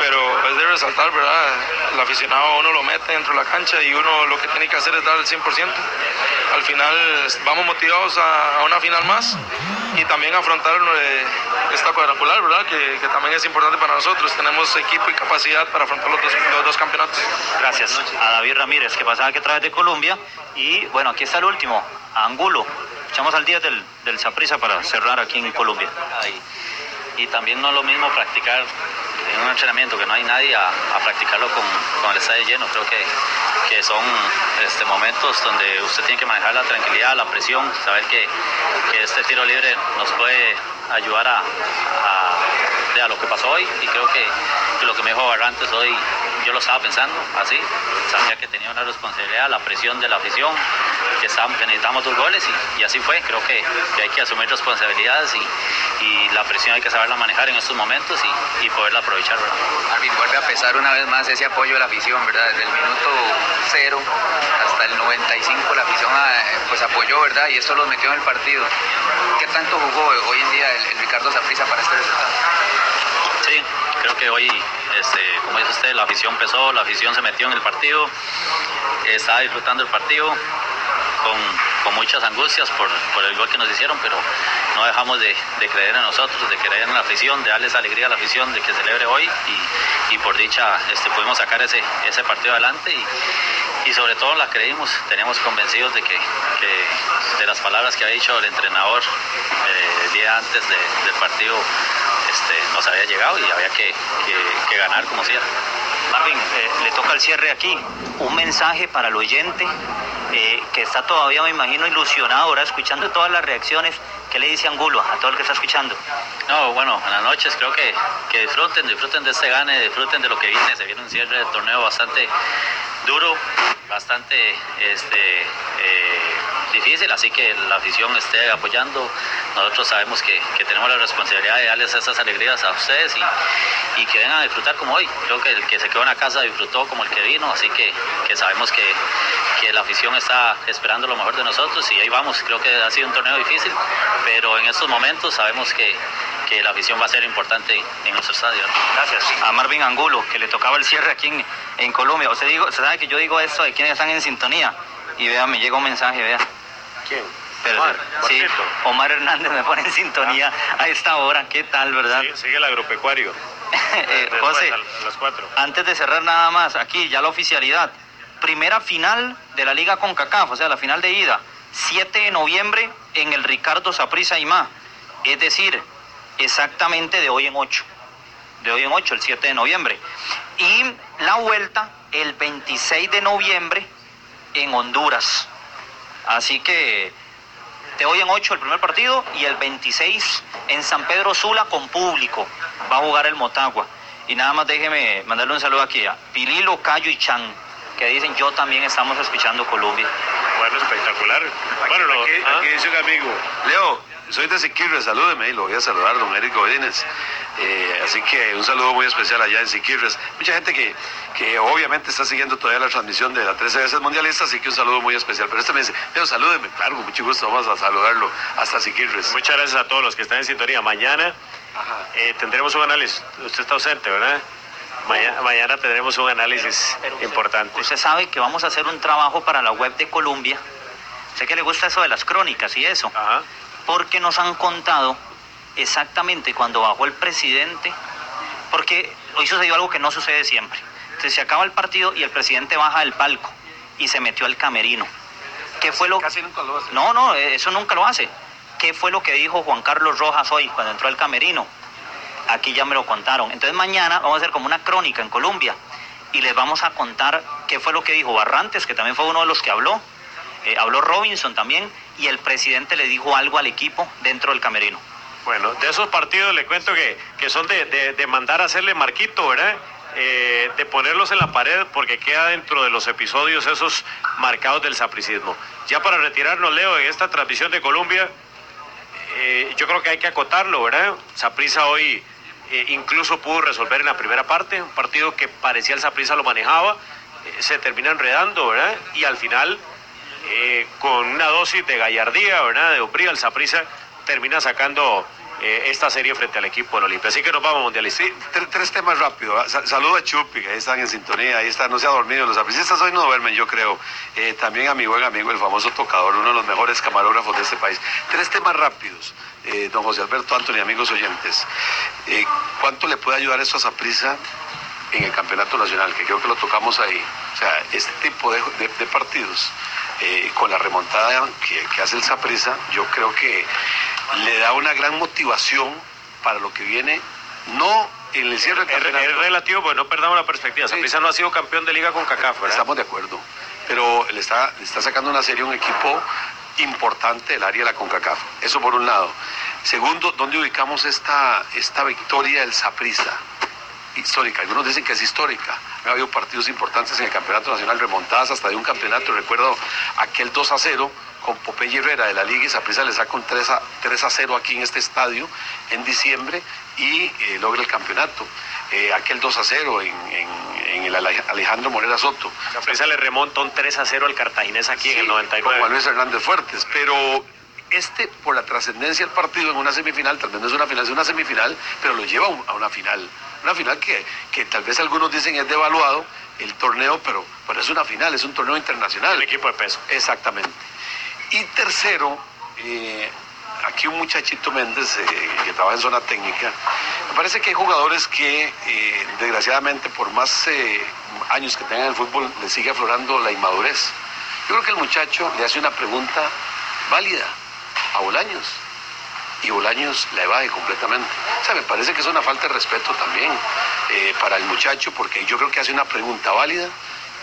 Pero es de resaltar, ¿verdad? El aficionado uno lo mete dentro de la cancha y uno lo que tiene que hacer es dar el 100%. Al final vamos motivados a, a una final más y también afrontar eh, esta cuadrangular, ¿verdad? Que, que también es importante para nosotros. Tenemos equipo y capacidad para afrontar los dos, los dos campeonatos. Gracias a David Ramírez, que pasaba aquí a través de Colombia. Y bueno, aquí está el último, Angulo. Echamos al día del, del Saprissa para cerrar aquí en Colombia. Y también no es lo mismo practicar en un entrenamiento que no hay nadie a, practicarlo con, con el estadio lleno. Creo que, que son este, momentos donde usted tiene que manejar la tranquilidad, la presión, saber que, este tiro libre nos puede ayudar a, a lo que pasó hoy y creo que, que lo que me dijo Barrantes hoy yo lo estaba pensando así, sabía que tenía una responsabilidad, la presión de la afición, que, estábamos, que necesitamos dos goles y, y así fue, creo que, que hay que asumir responsabilidades y, y la presión hay que saberla manejar en estos momentos y, y poderla aprovechar. Marvin, vuelve a pesar una vez más ese apoyo de la afición, ¿verdad? Desde el minuto cero hasta el 95 la afición ah, pues apoyó, ¿verdad? Y esto los metió en el partido. ¿Qué tanto jugó hoy en día el, el Ricardo Zaprisa para este resultado? Sí, creo que hoy, este, como dice usted, la afición empezó, la afición se metió en el partido, estaba disfrutando el partido con, muchas angustias por, el gol que nos hicieron, pero no dejamos de, creer en nosotros, de creer en la afición, de darles alegría a la afición, de que celebre hoy y, por dicha este, pudimos sacar ese, ese partido adelante y, sobre todo la creímos, tenemos convencidos de que, de las palabras que ha dicho el entrenador eh, el día antes del partido este, nos había llegado y había que, ganar como cierre. Marvin, eh, le toca el cierre aquí. Un mensaje para el oyente eh, que está todavía, me imagino, ilusionado ahora escuchando todas las reacciones. ¿Qué le dice Angulo a todo el que está escuchando? No, bueno, buenas noches. Creo que, que disfruten, disfruten de este gane, disfruten de lo que viene. Se viene un cierre de torneo bastante duro, bastante este, eh, difícil, así que la afición esté apoyando. Nosotros sabemos que, tenemos la responsabilidad de darles esas alegrías a ustedes y, que vengan a disfrutar como hoy. Creo que el que se quedó en la casa disfrutó como el que vino, así que, sabemos que, la afición está esperando lo mejor de nosotros y ahí vamos. Creo que ha sido un torneo difícil, pero en estos momentos sabemos que, la afición va a ser importante en nuestro estadio. Gracias. A Marvin Angulo, que le tocaba el cierre aquí en, Colombia. O sea, digo, se sabe que yo digo esto de quienes están en sintonía. Y vea, me llega un mensaje, vea. ¿Quién? Omar, sí, Omar Hernández me pone en sintonía a esta hora. ¿Qué tal, verdad? sigue el agropecuario. eh, José, antes de cerrar nada más, aquí ya la oficialidad. Primera final de la Liga con CACAF, o sea, la final de ida. 7 de noviembre en el Ricardo Saprissa Imá. Es decir, exactamente de hoy en 8. De hoy en 8, el 7 de noviembre. Y la vuelta el 26 de noviembre en Honduras. Así que de hoy en 8 el primer partido y el 26 en San Pedro Sula con público. Va a jugar el Motagua. Y nada más déjeme mandarle un saludo aquí a Pililo, Cayo y Chan, que dicen yo también estamos escuchando Colombia. Bueno, espectacular. Bueno, aquí, ¿ah? dice un amigo, Leo, soy de Siquirres, salúdeme y lo voy a saludar, don Eric Godínez. Eh, así que un saludo muy especial allá en Siquirres. Mucha gente que, que obviamente está siguiendo todavía la transmisión de la 13 veces mundialista, así que un saludo muy especial. Pero este me dice, Leo, salúdeme. Claro, con mucho gusto vamos a saludarlo hasta Siquirres. Muchas gracias a todos los que están en sintonía. Mañana eh, tendremos un análisis. Usted está ausente, ¿verdad? Mañana, mañana, tendremos un análisis importante. Usted sabe que vamos a hacer un trabajo para la web de Colombia. Sé que le gusta eso de las crónicas y eso. Ajá porque nos han contado exactamente cuando bajó el presidente, porque hoy sucedió algo que no sucede siempre. Entonces se acaba el partido y el presidente baja del palco y se metió al camerino. ¿Qué fue lo Casi nunca lo hace. No, no, eso nunca lo hace. ¿Qué fue lo que dijo Juan Carlos Rojas hoy cuando entró al camerino? Aquí ya me lo contaron. Entonces mañana vamos a hacer como una crónica en Colombia y les vamos a contar qué fue lo que dijo Barrantes, que también fue uno de los que habló, eh, habló Robinson también y el presidente le dijo algo al equipo dentro del camerino. Bueno, de esos partidos le cuento que, que son de, de, mandar a hacerle marquito, ¿verdad? Eh, de ponerlos en la pared porque queda dentro de los episodios esos marcados del sapricismo. Ya para retirarnos, Leo, en esta transmisión de Colombia, eh, yo creo que hay que acotarlo, ¿verdad? Saprisa hoy incluso pudo resolver en la primera parte, un partido que parecía el Saprisa lo manejaba, se termina enredando, ¿verdad? Y al final eh, con una dosis de gallardía, ¿verdad? De hombría, el Saprissa termina sacando eh, esta serie frente al equipo del Olimpia. Así que nos vamos, mundialistas. Sí, tres, temas rápidos. Saludo a Chupi, que ahí están en sintonía, ahí están, no se ha dormido. Los sapricistas hoy no duermen, yo creo. Eh, también a mi amigo, el famoso tocador, uno de los mejores camarógrafos de este país. Tres temas rápidos. don José Alberto Antonio, amigos oyentes, ¿cuánto le puede ayudar esto a Saprissa en el campeonato nacional? Que creo que lo tocamos ahí. O sea, este tipo de partidos eh, con la remontada que, hace el Saprisa, yo creo que le da una gran motivación para lo que viene, no en el cierre del campeonato. Es, relativo, pues no perdamos la perspectiva. Saprisa no ha sido campeón de liga con CACAF, Estamos de acuerdo, pero le está, está sacando una serie un equipo importante del área de la CONCACAF. Eso por un lado. Segundo, ¿dónde ubicamos esta, esta victoria del Saprisa? Histórica. Algunos dicen que es histórica. Ha habido partidos importantes en el Campeonato Nacional, remontadas hasta de un campeonato. Recuerdo aquel 2 a 0 con Popeye Herrera de la Liga y Saprissa le saca un 3 a, 3 a 0 aquí en este estadio en diciembre y eh, logra el campeonato. Eh, aquel 2 a 0 en, el Alejandro Morera Soto. Saprissa le remonta un 3 a 0 al Cartaginés aquí en el 99. Con Juan Luis Hernández Fuertes, pero este, por la trascendencia del partido en una semifinal, tal vez no es una final, es una semifinal, pero lo lleva a una final. Una final que, que tal vez algunos dicen es devaluado el torneo, pero, pero es una final, es un torneo internacional. El equipo de peso. Exactamente. Y tercero, eh, aquí un muchachito Méndez eh, que trabaja en zona técnica, me parece que hay jugadores que eh, desgraciadamente por más eh, años que tengan en el fútbol le sigue aflorando la inmadurez. Yo creo que el muchacho le hace una pregunta válida a Bolaños y Bolaños la evade completamente. O sea, me parece que es una falta de respeto también eh, para el muchacho porque yo creo que hace una pregunta válida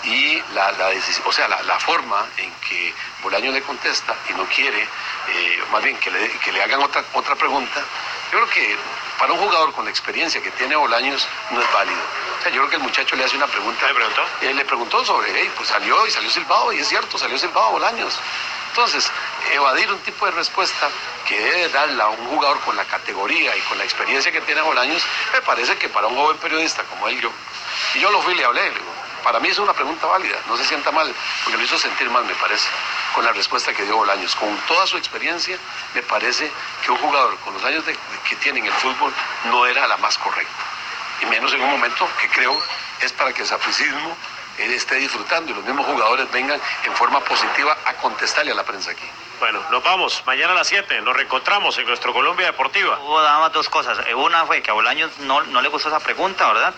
y la, la o sea, la, la forma en que Bolaños le contesta y no quiere, eh, más bien que le, que le hagan otra, otra pregunta, yo creo que para un jugador con la experiencia que tiene Bolaños no es válido. O sea, yo creo que el muchacho le hace una pregunta. ¿Le preguntó? le preguntó sobre, hey, pues salió y salió silbado, y es cierto, salió silbado Bolaños. Entonces, evadir un tipo de respuesta que debe darla a un jugador con la categoría y con la experiencia que tiene Bolaños, me parece que para un joven periodista como él, yo, y yo lo fui y le hablé, le digo, para mí es una pregunta válida, no se sienta mal, porque lo hizo sentir mal, me parece, con la respuesta que dio Bolaños. Con toda su experiencia, me parece que un jugador con los años que tiene en el fútbol no era la más correcta. Y menos en un momento que creo es para que el sapricismo él esté disfrutando y los mismos jugadores vengan en forma positiva a contestarle a la prensa aquí. Bueno, nos vamos. Mañana a las 7 nos reencontramos en nuestro Colombia Deportiva. Hubo nada más dos cosas. Eh, Una fue que a Bolaños no, no le gustó esa pregunta, ¿verdad?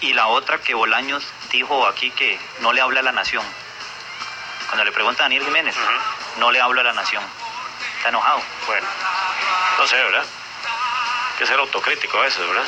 Y la otra que Bolaños dijo aquí que no le habla a la nación. Cuando le pregunta a Daniel Jiménez, no le habla a la nación. Está enojado. Bueno, no sé, ¿verdad? Hay que ser autocrítico a veces, ¿verdad?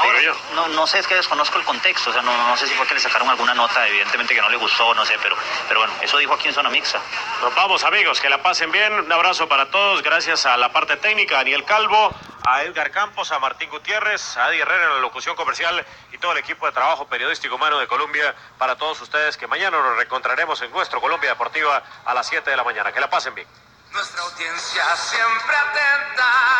Ahora, Digo yo. no, no sé, es que desconozco el contexto, o sea, no, no sé si fue que le sacaron alguna nota, evidentemente que no le gustó, no sé, pero, pero bueno, eso dijo aquí en Zona Mixta. Nos vamos, amigos, que la pasen bien. Un abrazo para todos. Gracias a la parte técnica, a Daniel Calvo, a Edgar Campos, a Martín Gutiérrez, a Adi Herrera en la locución comercial y todo el equipo de trabajo periodístico humano de Colombia. Para todos ustedes que mañana nos reencontraremos en nuestro Colombia Deportiva a las 7 de la mañana. Que la pasen bien. Nuestra audiencia siempre atenta.